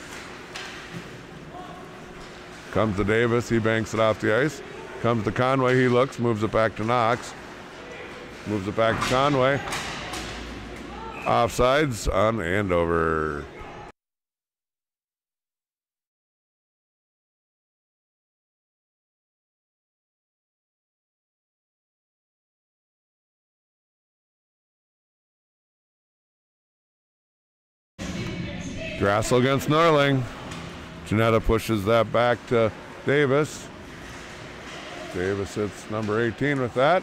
Comes to Davis, he banks it off the ice. Comes to Conway, he looks, moves it back to Knox. Moves it back to Conway. Offsides on Andover. Grassel against Norling. Janetta pushes that back to Davis. Davis hits number 18 with that.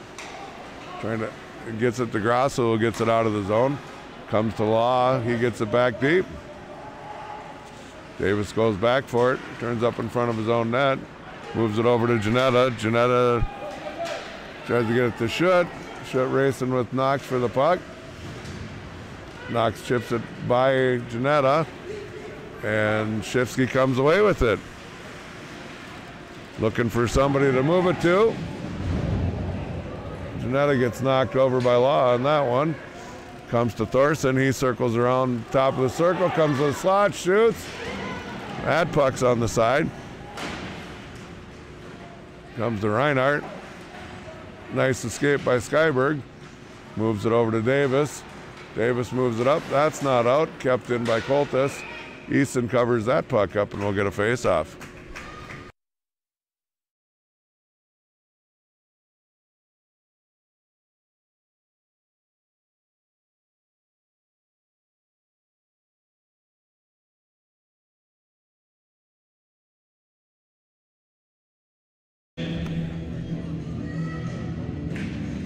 Trying to gets it to Grassel, who gets it out of the zone. Comes to Law, he gets it back deep. Davis goes back for it, turns up in front of his own net, moves it over to Janetta. Janetta tries to get it to Schutt. Schutt racing with Knox for the puck. Knox chips it by Janetta, and Shifsky comes away with it. Looking for somebody to move it to. Janetta gets knocked over by Law on that one. Comes to Thorson. He circles around top of the circle, comes to the slot, shoots. That puck's on the side. Comes to Reinhardt. Nice escape by Skyberg. Moves it over to Davis. Davis moves it up. That's not out. Kept in by Coltis. Easton covers that puck up and we'll get a face off.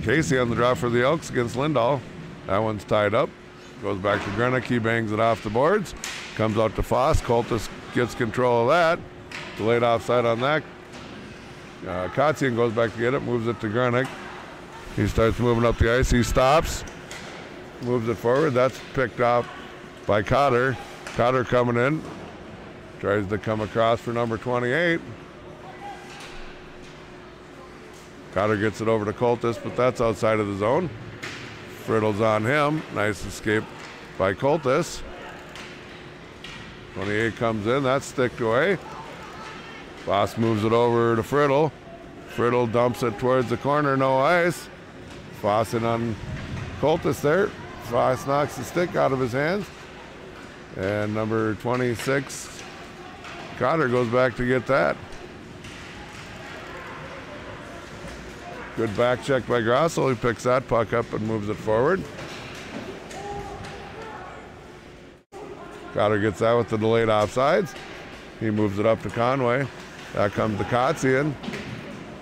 Casey on the draw for the Elks against Lindahl. That one's tied up. Goes back to Grenick. He bangs it off the boards. Comes out to Foss. Coltis gets control of that. Delayed offside on that. Uh, Kotzian goes back to get it. Moves it to Grenick. He starts moving up the ice. He stops. Moves it forward. That's picked off by Cotter. Cotter coming in. Tries to come across for number 28. Cotter gets it over to Coltis, but that's outside of the zone. Friddle's on him. Nice escape by Coltis. 28 comes in. That's sticked away. Foss moves it over to Friddle. Friddle dumps it towards the corner. No ice. Foss in on Coltis there. Foss knocks the stick out of his hands. And number 26, Cotter goes back to get that. Good back check by Grosso. He picks that puck up and moves it forward. Cotter gets that with the delayed offsides. He moves it up to Conway. That comes to Kotzian.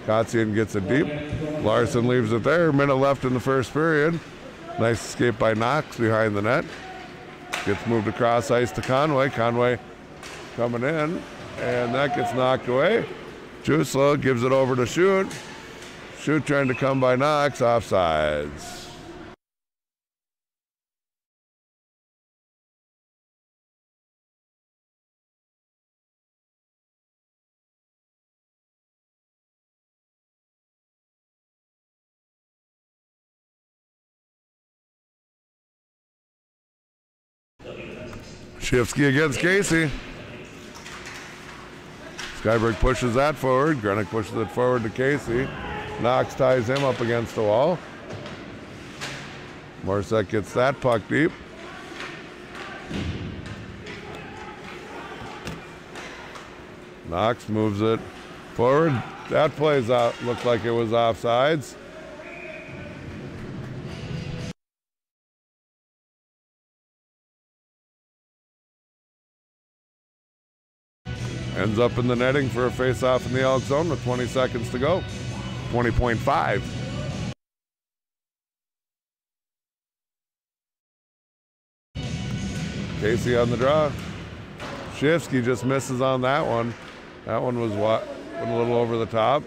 Kotzian gets it deep. Larson leaves it there. Minute left in the first period. Nice escape by Knox behind the net. Gets moved across ice to Conway. Conway coming in, and that gets knocked away. Jusela gives it over to Schutt. Schutt trying to come by Knox, offsides. Shifsky against Casey. Skyberg pushes that forward. Grenick pushes it forward to Casey. Knox ties him up against the wall. Morissette gets that puck deep. Knox moves it forward. That plays out looked like it was offsides. Ends up in the netting for a face-off in the Elk zone with 20 seconds to go. 20.5. Casey on the draw. Shifsky just misses on that one. That one was what? A little over the top.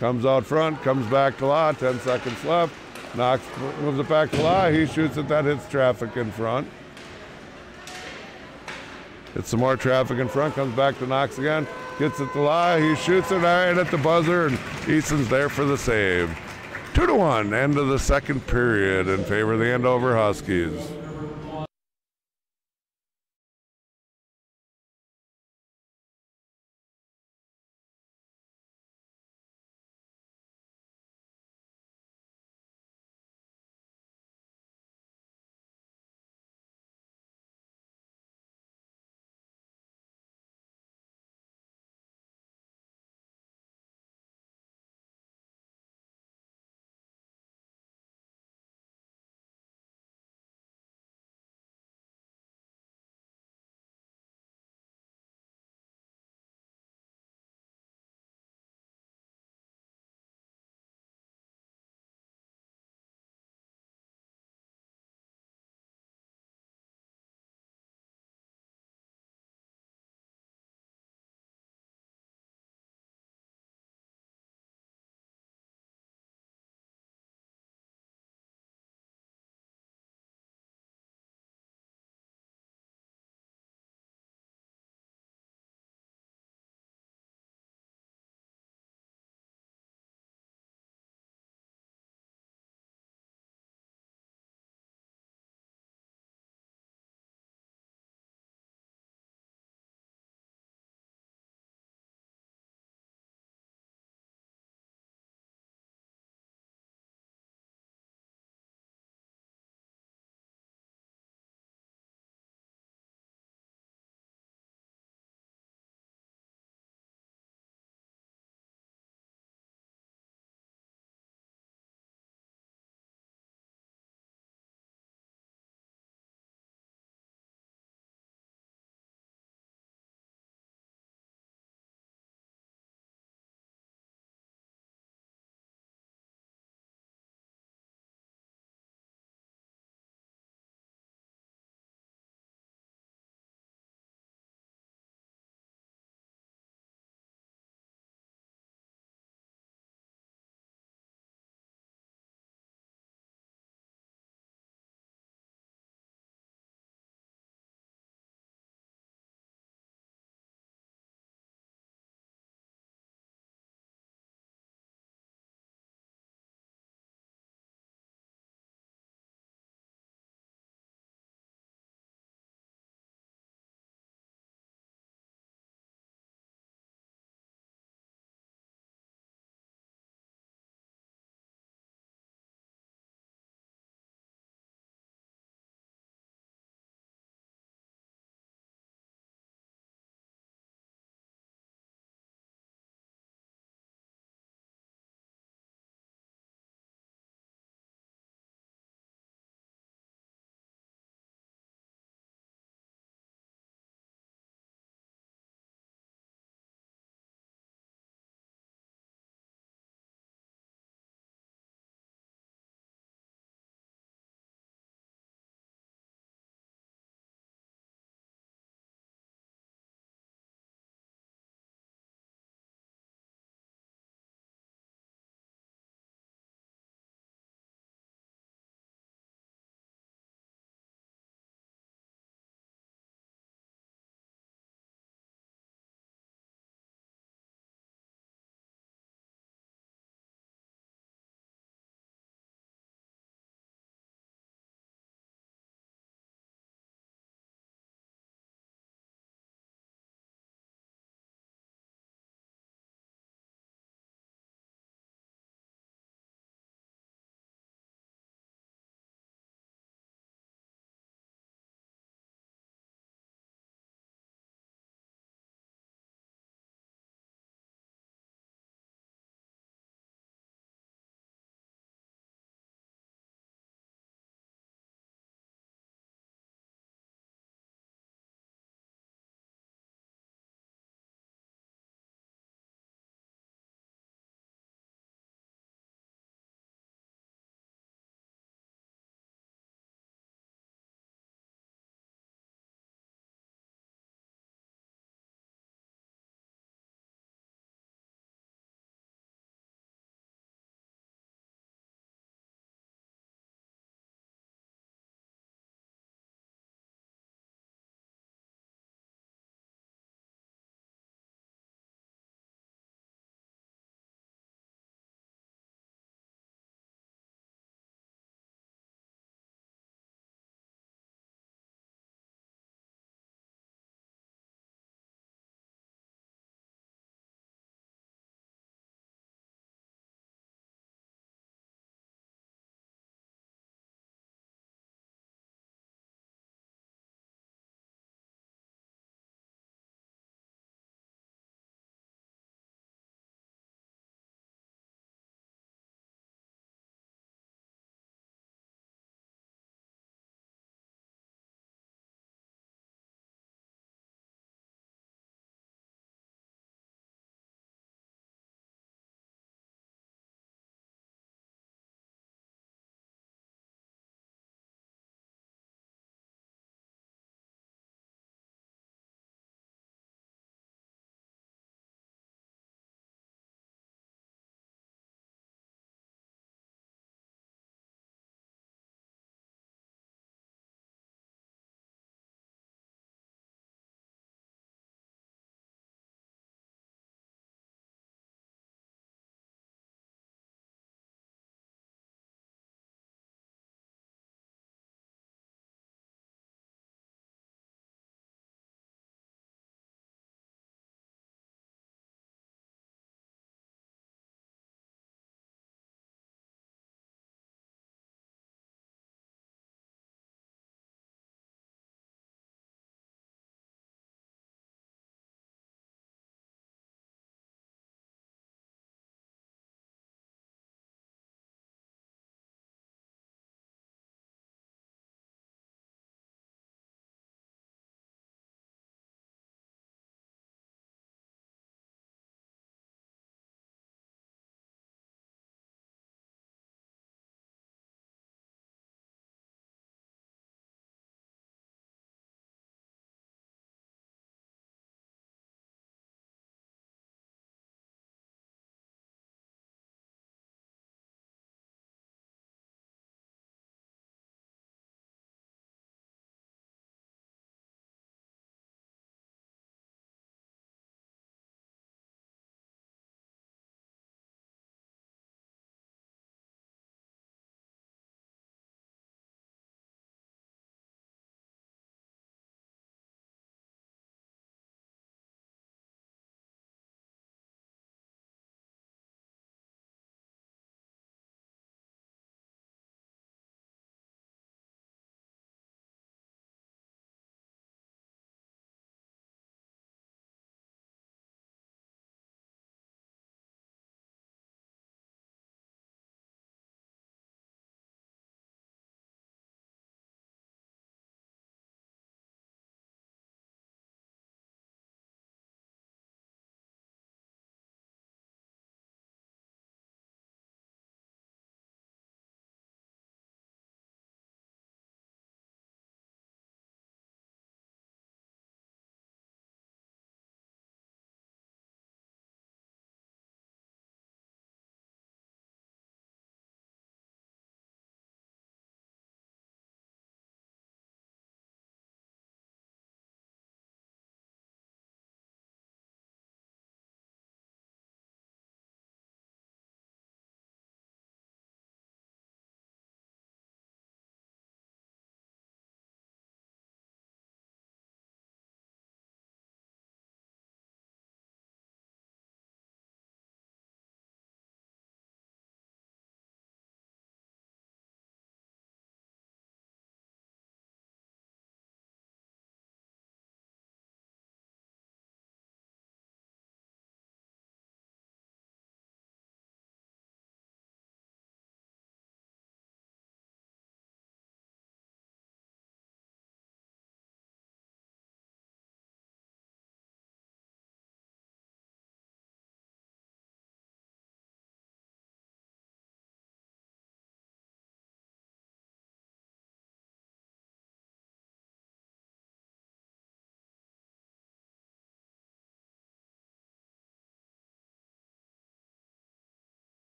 Comes out front, comes back to Law, 10 seconds left. Knocks, moves it back to Law. He shoots it, that hits traffic in front. It's some more traffic in front, comes back to Knox again, gets it to Law. He shoots it right at the buzzer, and Easton's there for the save. Two to one, end of the second period in favor of the Andover Huskies.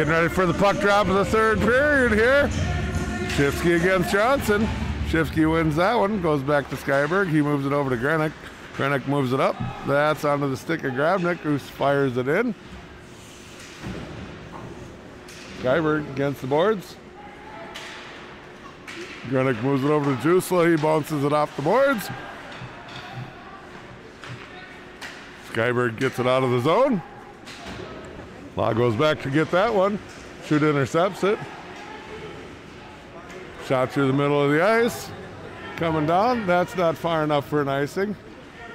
Getting ready for the puck drop of the third period here. Shifsky against Johnson. Shifsky wins that one, goes back to Skyberg. He moves it over to Grenick. Grenick moves it up. That's onto the stick of Grabnick, who fires it in. Skyberg against the boards. Grenick moves it over to Jusela. He bounces it off the boards. Skyberg gets it out of the zone. Law goes back to get that one. Schutt intercepts it. Shot through the middle of the ice. Coming down. That's not far enough for an icing.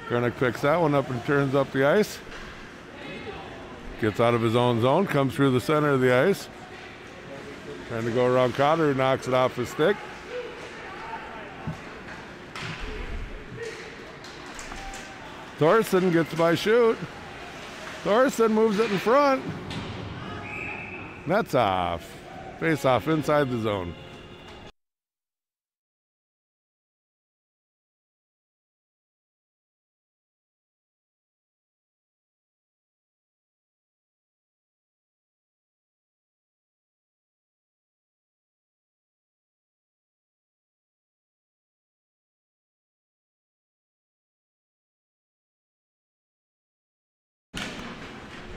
Grenick picks that one up and turns up the ice. Gets out of his own zone. Comes through the center of the ice. Trying to go around Cotter, who knocks it off his stick. Thorson gets by Schutt. Thorson moves it in front. That's off. Face off inside the zone.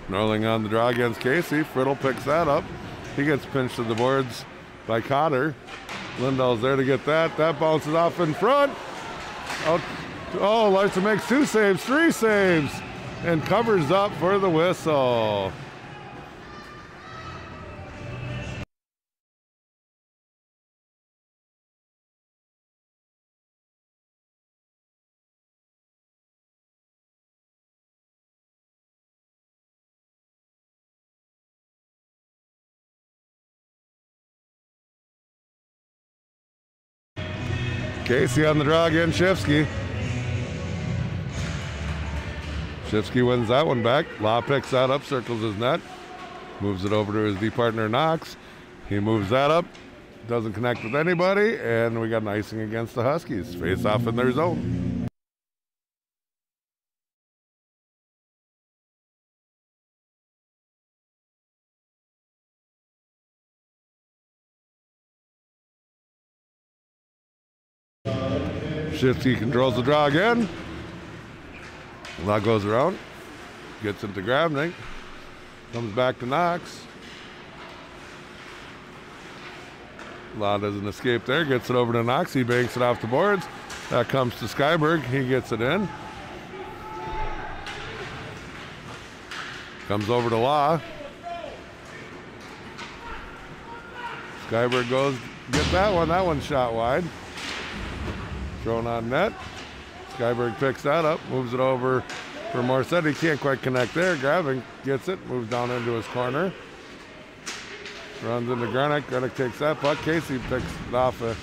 Norling on the draw against Casey. Friddle picks that up. He gets pinched to the boards by Cotter. Lindahl's there to get that. That bounces off in front. Out. Oh, Larson makes two saves, three saves, and covers up for the whistle. Casey on the draw again, Shifsky. Shifsky wins that one back. Law picks that up, circles his net, moves it over to his D partner Knox. He moves that up, doesn't connect with anybody, and we got an icing against the Huskies. Face off in their zone. Shifty controls the draw again. Law goes around, gets into Grabnik, comes back to Knox. Law doesn't escape there, gets it over to Knox. He banks it off the boards. That comes to Skyberg. He gets it in. Comes over to Law. Skyberg goes, get that one. That one shot wide. Thrown on net. Skyberg picks that up, moves it over for. He can't quite connect there. Gravin gets it, moves down into his corner. Runs into Grenick. Grenick takes that puck. Casey picks it off a,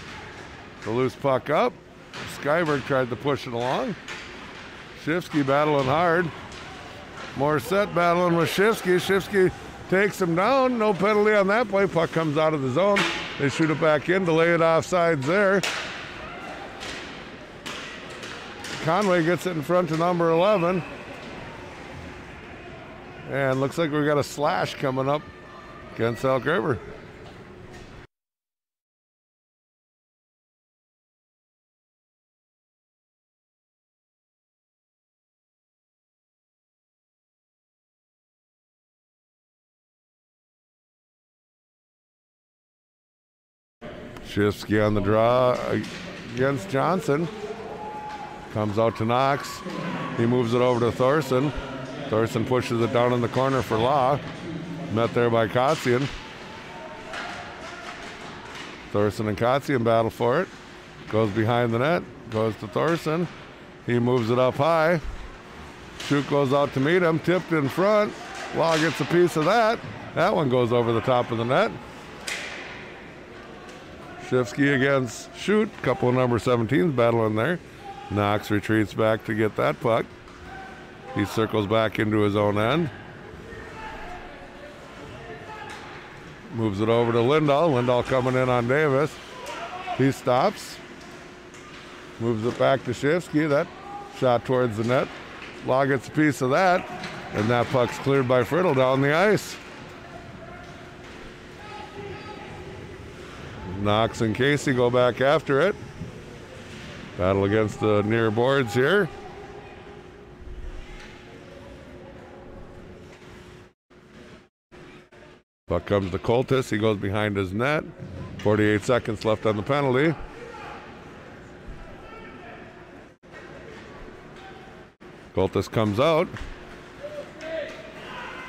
the loose puck up. Skyberg tried to push it along. Shifsky battling hard. Morissette battling with Shifsky. Shifsky takes him down. No penalty on that play. Puck comes out of the zone. They shoot it back in to lay it off sides there. Conway gets it in front to number 11. And looks like we've got a slash coming up against Elk River. Shifsky on the draw against Johnson. Comes out to Knox. He moves it over to Thorson. Thorson pushes it down in the corner for Law. Met there by Kotzian. Thorson and Kotzian battle for it. Goes behind the net. Goes to Thorson. He moves it up high. Schutt goes out to meet him. Tipped in front. Law gets a piece of that. That one goes over the top of the net. Shifsky against Schutt. Couple of number 17s battling there. Knox retreats back to get that puck. He circles back into his own end. Moves it over to Lindahl. Lindahl coming in on Davis. He stops. Moves it back to Shifsky. That shot towards the net. Law gets a piece of that. And that puck's cleared by Friddle down the ice. Knox and Casey go back after it. Battle against the near boards here. Puck comes to Coltis. He goes behind his net. 48 seconds left on the penalty. Coltis comes out.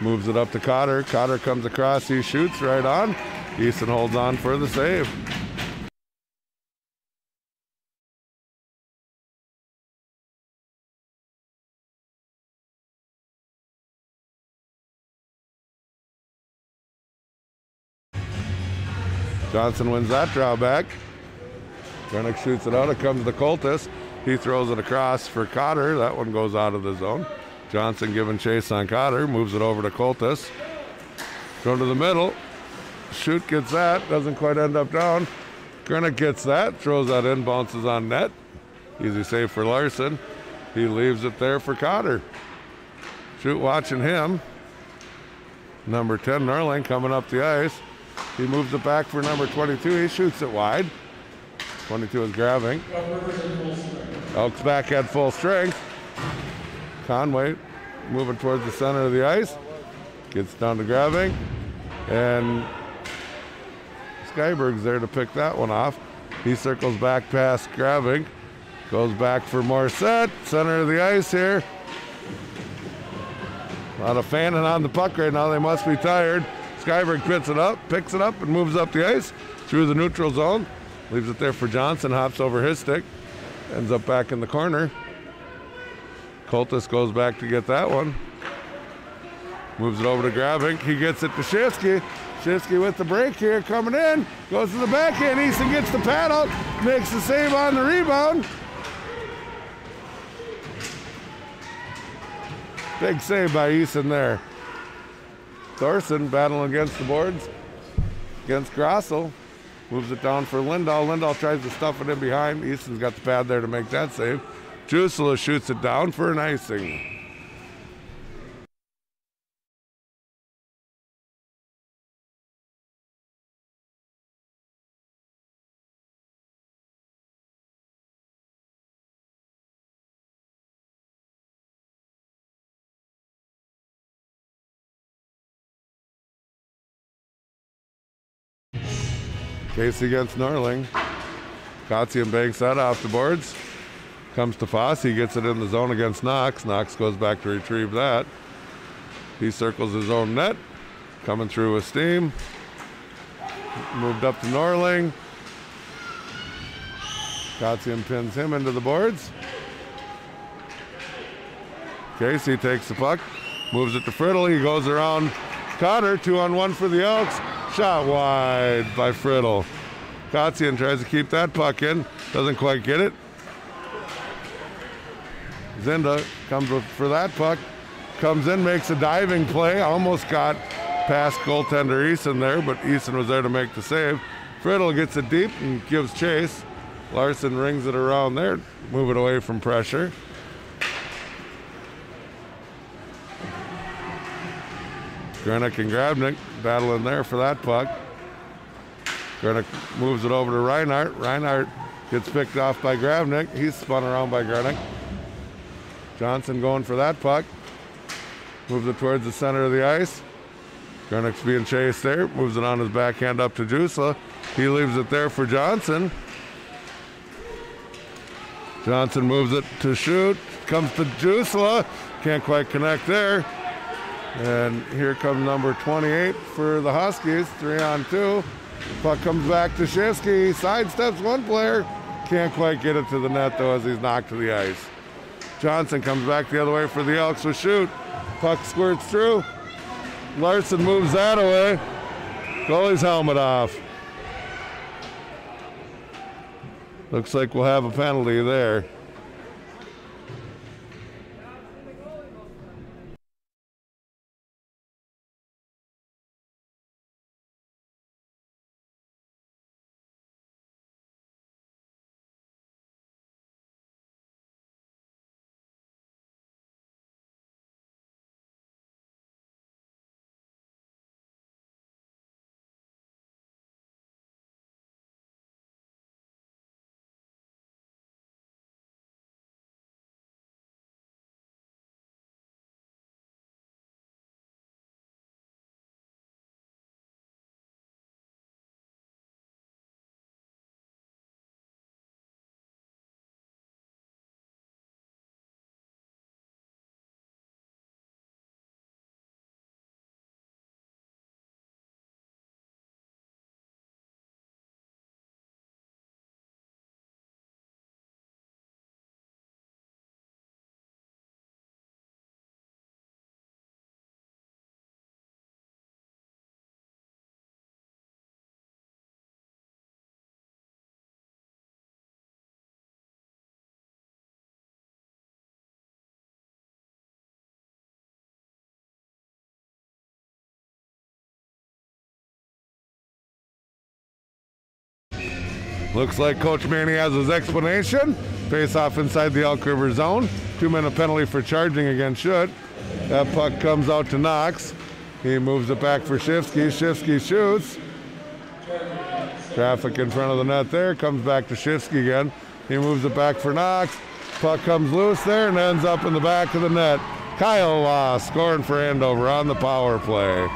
Moves it up to Cotter. Cotter comes across. He shoots right on. Easton holds on for the save. Johnson wins that drawback. Grenick shoots it out. It comes to Coltis. He throws it across for Cotter. That one goes out of the zone. Johnson giving chase on Cotter. Moves it over to Coltis. Going to the middle. Schutt gets that. Doesn't quite end up down. Grenick gets that. Throws that in. Bounces on net. Easy save for Larson. He leaves it there for Cotter. Schutt watching him. Number 10, Norling, coming up the ice. He moves it back for number 22. He shoots it wide. 22 is grabbing. Elks back at full strength. Conway moving towards the center of the ice. Gets down to grabbing. And Skyberg's there to pick that one off. He circles back past grabbing. Goes back for Morissette. Center of the ice here. A lot of fanning on the puck right now. They must be tired. Skyberg picks it up, picks it up, and moves up the ice through the neutral zone. Leaves it there for Johnson. Hops over his stick. Ends up back in the corner. Coltis goes back to get that one. Moves it over to Gravik. He gets it to Shifsky. Shifsky with the break here coming in. Goes to the backhand. Easton gets the paddle. Makes the save on the rebound. Big save by Easton there. Thorson battling against the boards. Against Grossel. Moves it down for Lindahl. Lindahl tries to stuff it in behind. Easton's got the pad there to make that save. Jusela shoots it down for an icing. Casey against Norling. Kotzian banks that off the boards. Comes to Foss. He gets it in the zone against Knox. Knox goes back to retrieve that. He circles his own net. Coming through with steam. Moved up to Norling. Kotzian pins him into the boards. Casey takes the puck. Moves it to Friddle. He goes around Cotter. Two on one for the Elks. Shot wide by Friddle. Kotzian tries to keep that puck in. Doesn't quite get it. Zinda comes for that puck. Comes in, makes a diving play. Almost got past goaltender Easton there, but Easton was there to make the save. Friddle gets it deep and gives chase. Larson rings it around there, move it away from pressure. Grenick and Grabnik battling there for that puck. Grenick moves it over to Reinhardt. Reinhardt gets picked off by Grabnik. He's spun around by Grenick. Johnson going for that puck. Moves it towards the center of the ice. Grenick's being chased there. Moves it on his backhand up to Jusela. He leaves it there for Johnson. Johnson moves it to Schutt. Comes to Jusela. Can't quite connect there. And here comes number 28 for the Huskies. Three on two. Puck comes back to Shifsky. Sidesteps one player. Can't quite get it to the net though as he's knocked to the ice. Johnson comes back the other way for the Elks with Schutt. Puck squirts through. Larson moves that away. Goalie's helmet off. Looks like we'll have a penalty there. Looks like Coach Manny has his explanation. Face off inside the Elk River zone. Two minute penalty for charging against Schutt. That puck comes out to Knox. He moves it back for Shifsky. Shifsky shoots. Traffic in front of the net there. Comes back to Shifsky again. He moves it back for Knox. Puck comes loose there and ends up in the back of the net. Kyle Law scoring for Andover on the power play.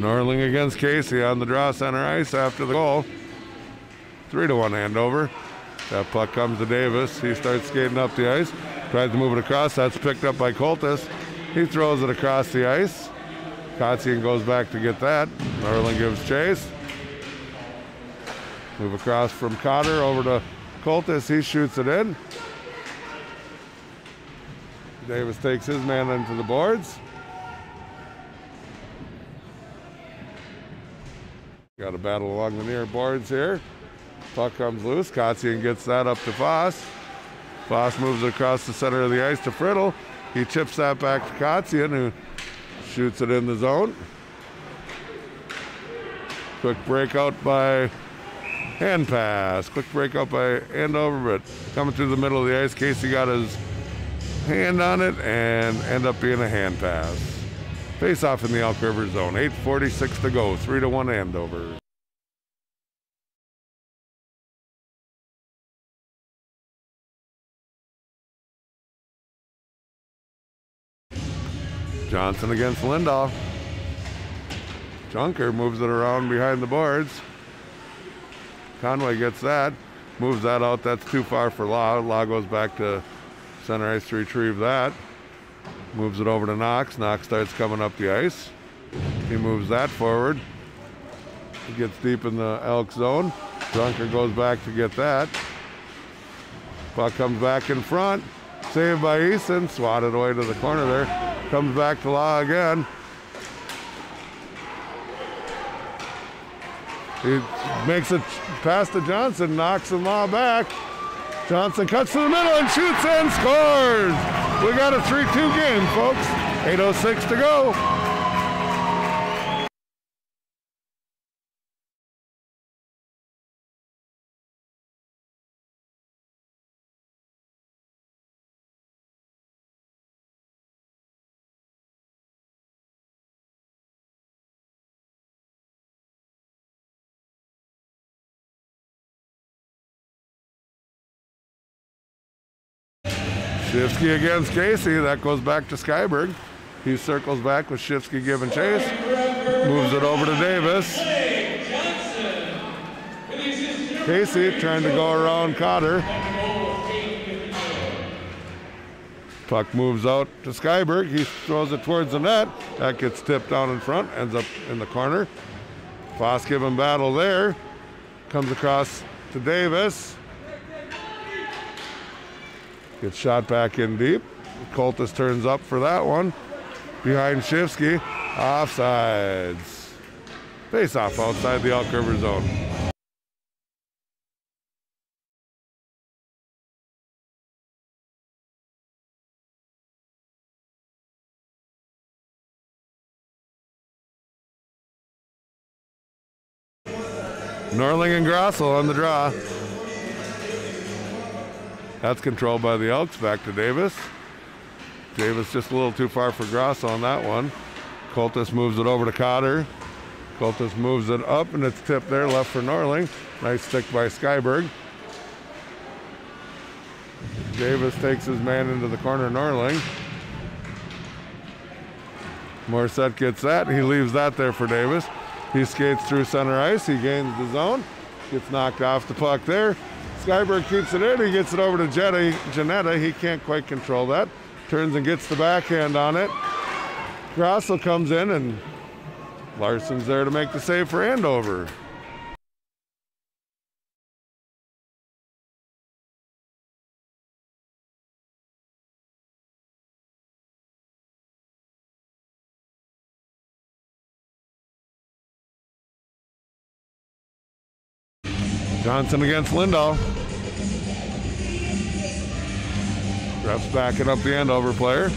Norling against Casey on the draw center ice after the goal. Three to one Andover. That puck comes to Davis. He starts skating up the ice. Tries to move it across. That's picked up by Coltis. He throws it across the ice. Kotzian goes back to get that. Norling gives chase. Move across from Cotter over to Coltis. He shoots it in. Davis takes his man into the boards. Got a battle along the near boards here. Puck comes loose. Kotzian gets that up to Foss. Foss moves across the center of the ice to Friddle. He chips that back to Kotzian, who shoots it in the zone. Quick breakout by hand pass. Quick breakout by Andover, but coming through the middle of the ice, Casey got his hand on it and end up being a hand pass. Face off in the Elk River zone. 8.46 to go. 3 to 1 Andover. Johnson against Lindahl. Junker moves it around behind the boards. Conway gets that, moves that out. That's too far for Law. Law goes back to center ice to retrieve that. Moves it over to Knox. Knox starts coming up the ice. He moves that forward. He gets deep in the Elk zone. Junker goes back to get that. Puck comes back in front. Saved by Easton. Swatted away to the corner there. Comes back to Law again. He makes it past to Johnson, knocks the Law back. Johnson cuts to the middle and shoots and scores. We got a 3 2 game, folks. 8.06 to go. Shifsky against Casey. That goes back to Skyberg. He circles back with Shifsky giving chase. Moves it over to Davis. Casey trying to go around Cotter. Puck moves out to Skyberg. He throws it towards the net. That gets tipped down in front, ends up in the corner. Foss giving battle there. Comes across to Davis. Gets shot back in deep. Coltis turns up for that one. Behind Shifsky. Offsides. Face off outside the Elk River zone. Norling and Grossel on the draw. That's controlled by the Elks. Back to Davis. Davis just a little too far for Gross on that one. Coltis moves it over to Cotter. Coltis moves it up and it's tipped there, left for Norling. Nice stick by Skyberg. Davis takes his man into the corner, Norling. Morissette gets that. He leaves that there for Davis. He skates through center ice. He gains the zone. Gets knocked off the puck there. Skyberg keeps it in. He gets it over to Janetta. He can't quite control that. Turns and gets the backhand on it. Grossel comes in and Larson's there to make the save for Andover. Johnson against Lindahl. Refs backing up the Andover player.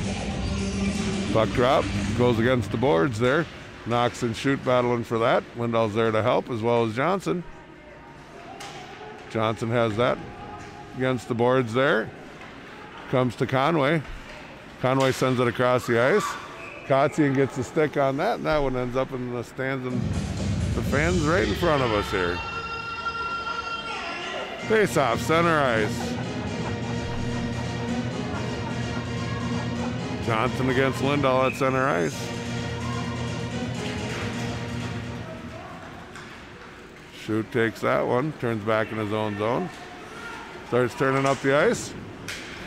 Puck drop goes against the boards there. Knox and Schutt battling for that. Lindahl's there to help as well as Johnson. Johnson has that against the boards there. Comes to Conway. Conway sends it across the ice. Kotzian gets the stick on that, and that one ends up in the stands and the fans right in front of us here. Face off, center ice. Johnson against Lindahl at center ice. Schutt takes that one, turns back in his own zone. Starts turning up the ice.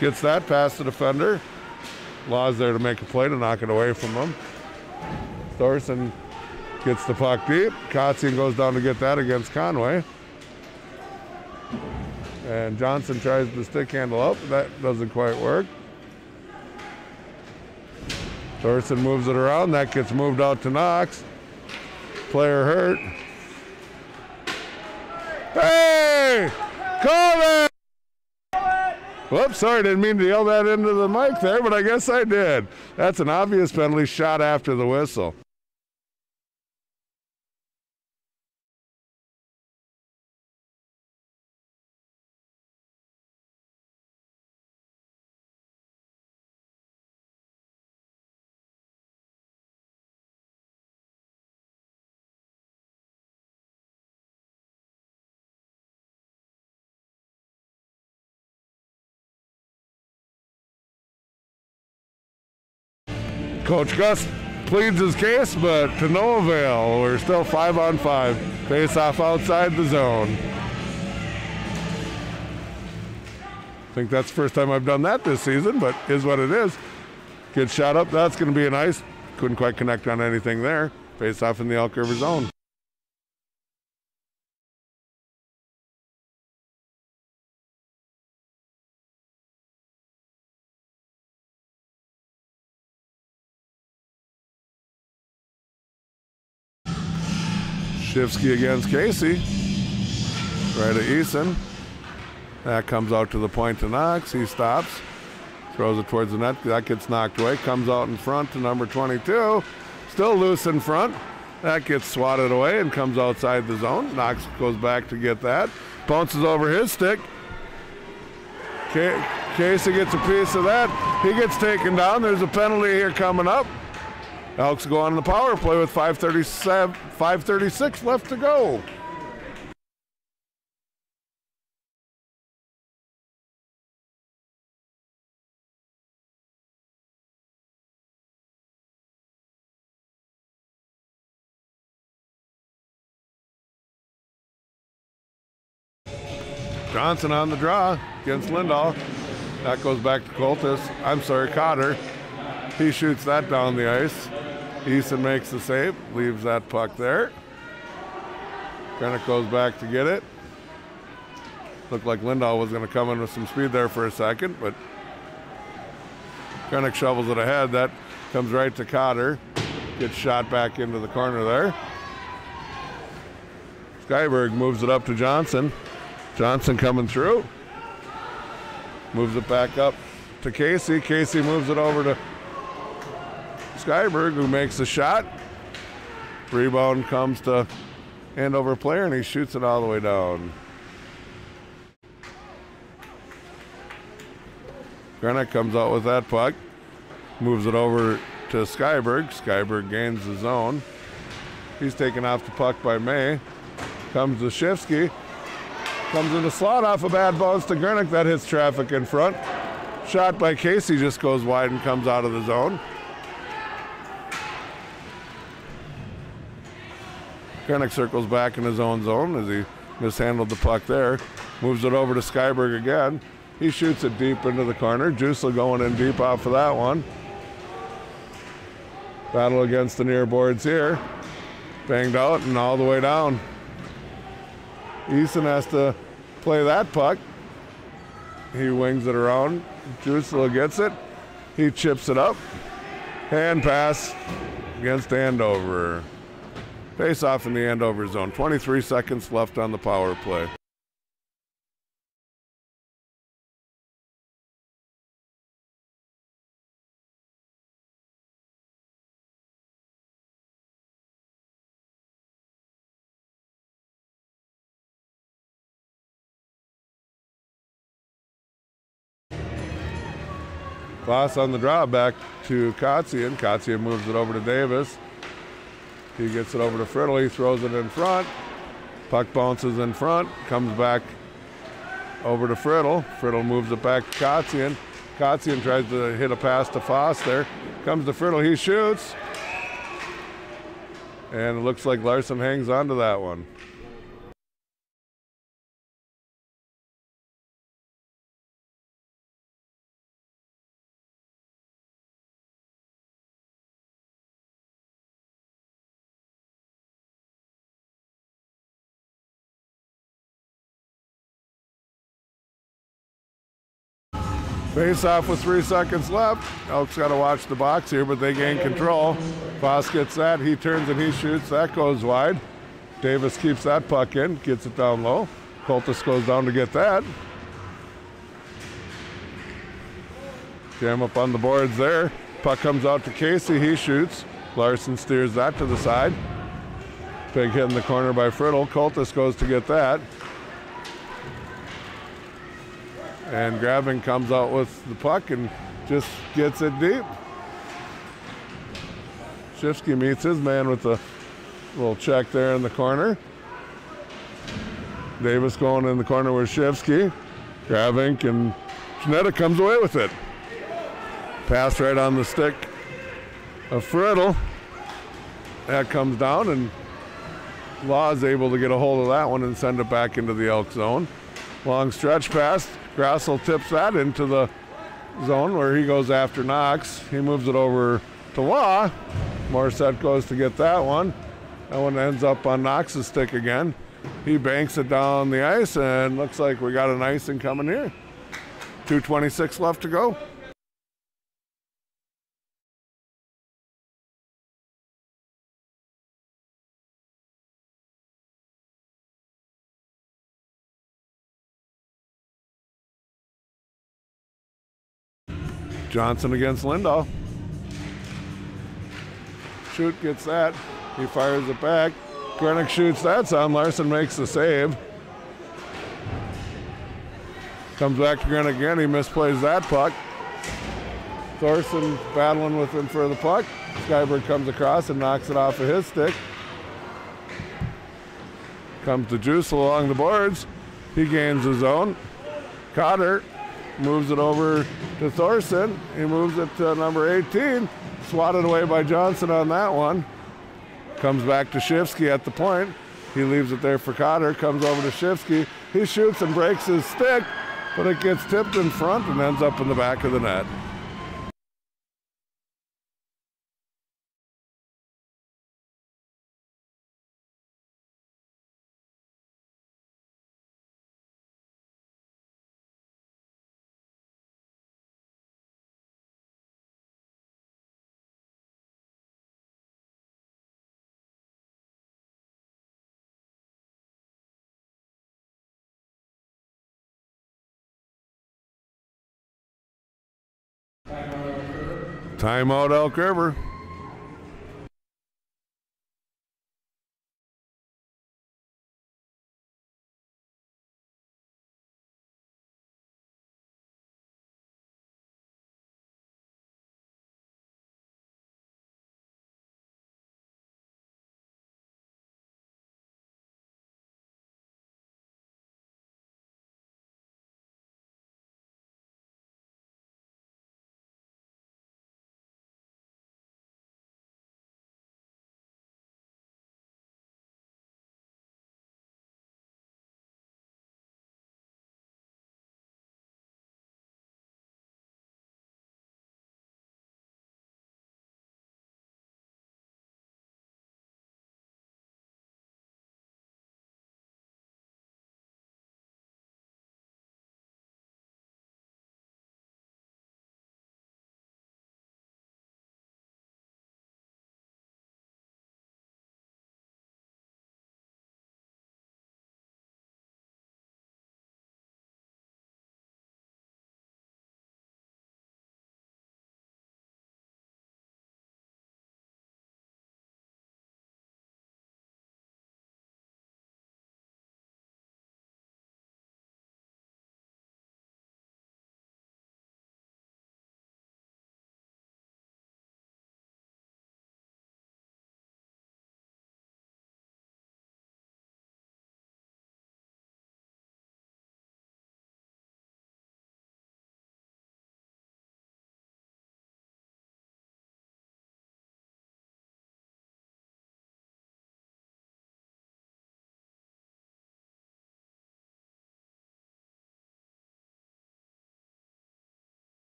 Gets that past the defender. Law's there to make a play to knock it away from him. Thorson gets the puck deep. Kotzian goes down to get that against Conway. And Johnson tries the stick handle up. That doesn't quite work. Thorson moves it around. That gets moved out to Knox. Player hurt. Hey! Call it! Whoops, sorry, didn't mean to yell that into the mic there, but I guess I did. That's an obvious penalty shot after the whistle. Coach Gus pleads his case, but to no avail. We're still five on five. Face off outside the zone. I think that's the first time I've done that this season, but is what it is. Gets shot up. That's going to be a nice. Couldn't quite connect on anything there. Face off in the Elk River zone. Shifsky against Casey. Right at Easton. That comes out to the point to Knox. He stops. Throws it towards the net. That gets knocked away. Comes out in front to number 22. Still loose in front. That gets swatted away and comes outside the zone. Knox goes back to get that. Bounces over his stick. Casey gets a piece of that. He gets taken down. There's a penalty here coming up. Elks go on the power play with 537, 536 left to go. Johnson on the draw against Lindahl. That goes back to Coltis. I'm sorry, Cotter. He shoots that down the ice. Easton makes the save, leaves that puck there. Grenick goes back to get it. Looked like Lindahl was going to come in with some speed there for a second, but Grenick shovels it ahead. That comes right to Cotter. Gets shot back into the corner there. Skyberg moves it up to Johnson. Johnson coming through. Moves it back up to Casey. Casey moves it over to Skyberg, who makes the shot. Rebound comes to Andover player, and he shoots it all the way down. Grenick comes out with that puck, moves it over to Skyberg. Skyberg gains the zone. He's taken off the puck by May. Comes to Shifsky. Comes in the slot off a bad bounce to Grenick. That hits traffic in front. Shot by Casey just goes wide and comes out of the zone. Grenick circles back in his own zone as he mishandled the puck there. Moves it over to Skyberg again. He shoots it deep into the corner. Jusela going in deep off of that one. Battle against the near boards here. Banged out and all the way down. Easton has to play that puck. He wings it around. Jusela gets it. He chips it up. Hand pass against Andover. Face off in the Andover zone. 23 seconds left on the power play. Glass on the draw back to Kotzian. Kotzian moves it over to Davis. He gets it over to Friddle. He throws it in front. Puck bounces in front, comes back over to Friddle. Friddle moves it back to Kotzian. Kotzian tries to hit a pass to Foster. Comes to Friddle. He shoots. And it looks like Larson hangs on to that one. Face off with three seconds left. Elks got to watch the box here, but they gain control. Foss gets that. He turns and he shoots. That goes wide. Davis keeps that puck in, gets it down low. Coltis goes down to get that. Jam up on the boards there. Puck comes out to Casey. He shoots. Larson steers that to the side. Big hit in the corner by Friddle. Coltis goes to get that. And Grabbing comes out with the puck and just gets it deep. Shifsky meets his man with a little check there in the corner. Davis going in the corner with Shifsky. Gravink and Janetta comes away with it. Pass right on the stick of Friddle. That comes down and Law is able to get a hold of that one and send it back into the elk zone. Long stretch pass. Grassel tips that into the zone where he goes after Knox. He moves it over to Law. Morissette goes to get that one. That one ends up on Knox's stick again. He banks it down the ice and looks like we got an icing coming here. 226 left to go. Johnson against Lindahl. Schutt gets that. He fires it back. Grenick shoots that Son Larson makes the save. Comes back to Grenick again. He misplays that puck. Thorson battling with him for the puck. Skyberg comes across and knocks it off of his stick. Comes to Juice along the boards. He gains his own. Cotter moves it over to Thorson. He moves it to number 18. Swatted away by Johnson on that one. Comes back to Shifsky at the point. He leaves it there for Cotter. Comes over to Shifsky. He shoots and breaks his stick, but it gets tipped in front and ends up in the back of the net. Timeout Elk River.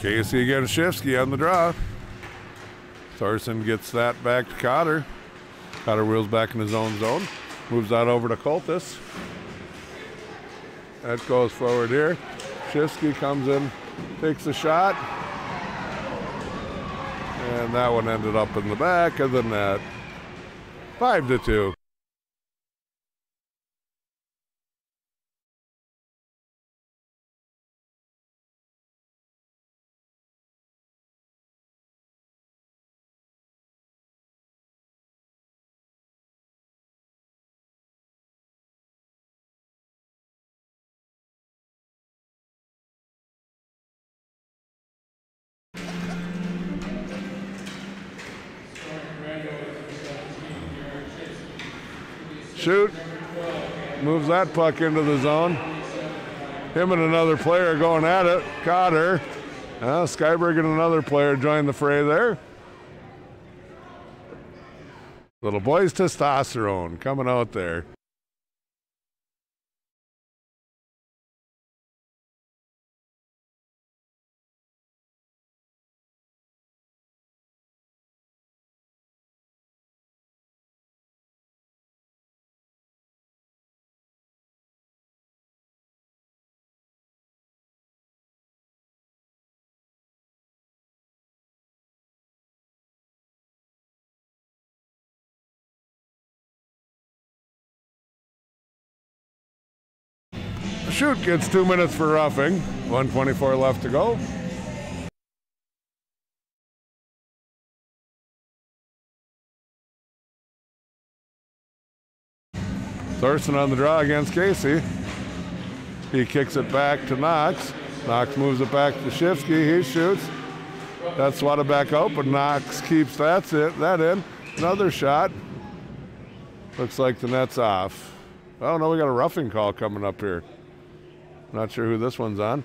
Casey against Shifsky on the draw. Thorson gets that back to Cotter. Cotter wheels back in his own zone. Moves that over to Coltis. That goes forward here. Shifsky comes in, takes a shot. And that one ended up in the back of the net. Five to two. Schutt. Moves that puck into the zone. Him and another player going at it. Cotter. Uh, Skyberg and another player join the fray there. Little boy's testosterone coming out there. Schutt gets two minutes for roughing. 124 left to go. Thorson on the draw against Casey. He kicks it back to Knox. Knox moves it back to Shifsky. He shoots. That's swatted back out, but Knox keeps that's it. That in. Another shot. Looks like the net's off. Oh no, we got a roughing call coming up here. Not sure who this one's on.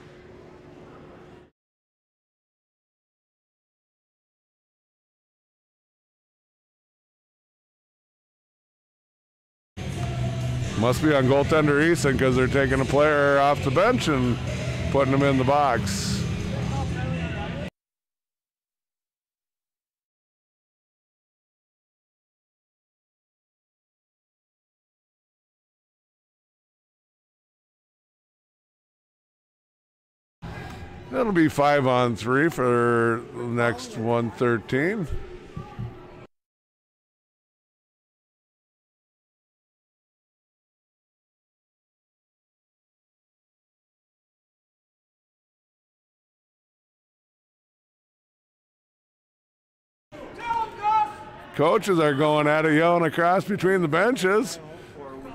Must be on goaltender Easton because they're taking a player off the bench and putting him in the box. That'll be five on three for the next 113. Coaches are going at it, yelling across between the benches.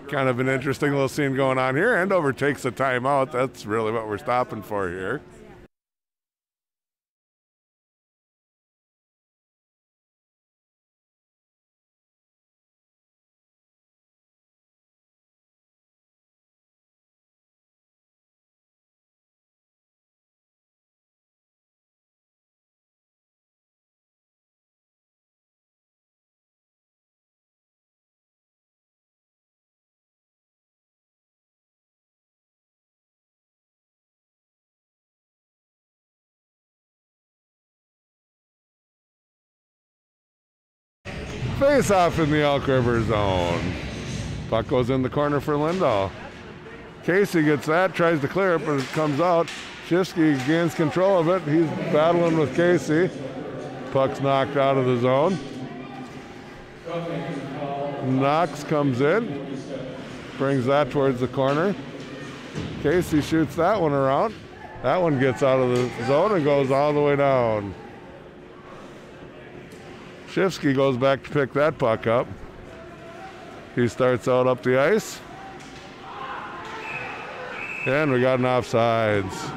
Kind of an interesting little scene going on here. Andover takes a timeout. That's really what we're stopping for here. Face off in the Elk River zone. Puck goes in the corner for Lindahl. Casey gets that, tries to clear it, but it comes out. Shifsky gains control of it. He's battling with Casey. Puck's knocked out of the zone. Knox comes in, brings that towards the corner. Casey shoots that one around. That one gets out of the zone and goes all the way down. Shifsky goes back to pick that puck up. He starts out up the ice. And we got an offsides.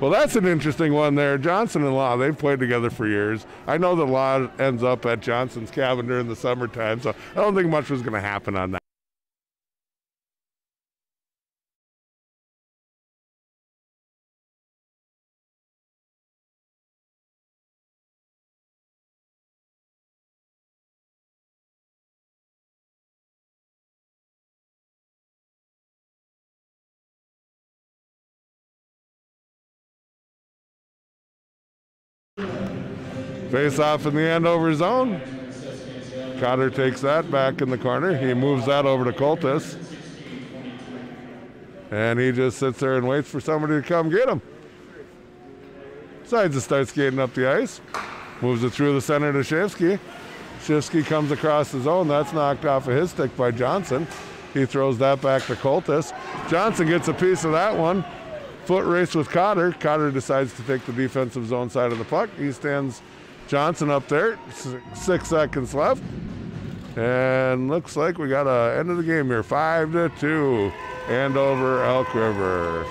Well, that's an interesting one there. Johnson and Law, they've played together for years. I know that Law ends up at Johnson's cabin during the summertime, so I don't think much was going to happen on that. Face off in the Andover zone. Cotter takes that back in the corner. He moves that over to Coltis. And he just sits there and waits for somebody to come get him. Decides to start skating up the ice. Moves it through the center to Shifsky. Shifsky comes across the zone. That's knocked off of his stick by Johnson. He throws that back to Coltis. Johnson gets a piece of that one. Foot race with Cotter. Cotter decides to take the defensive zone side of the puck. He stands Johnson up there. Six seconds left. And looks like we got a end of the game here. Five to two. Andover Elk River.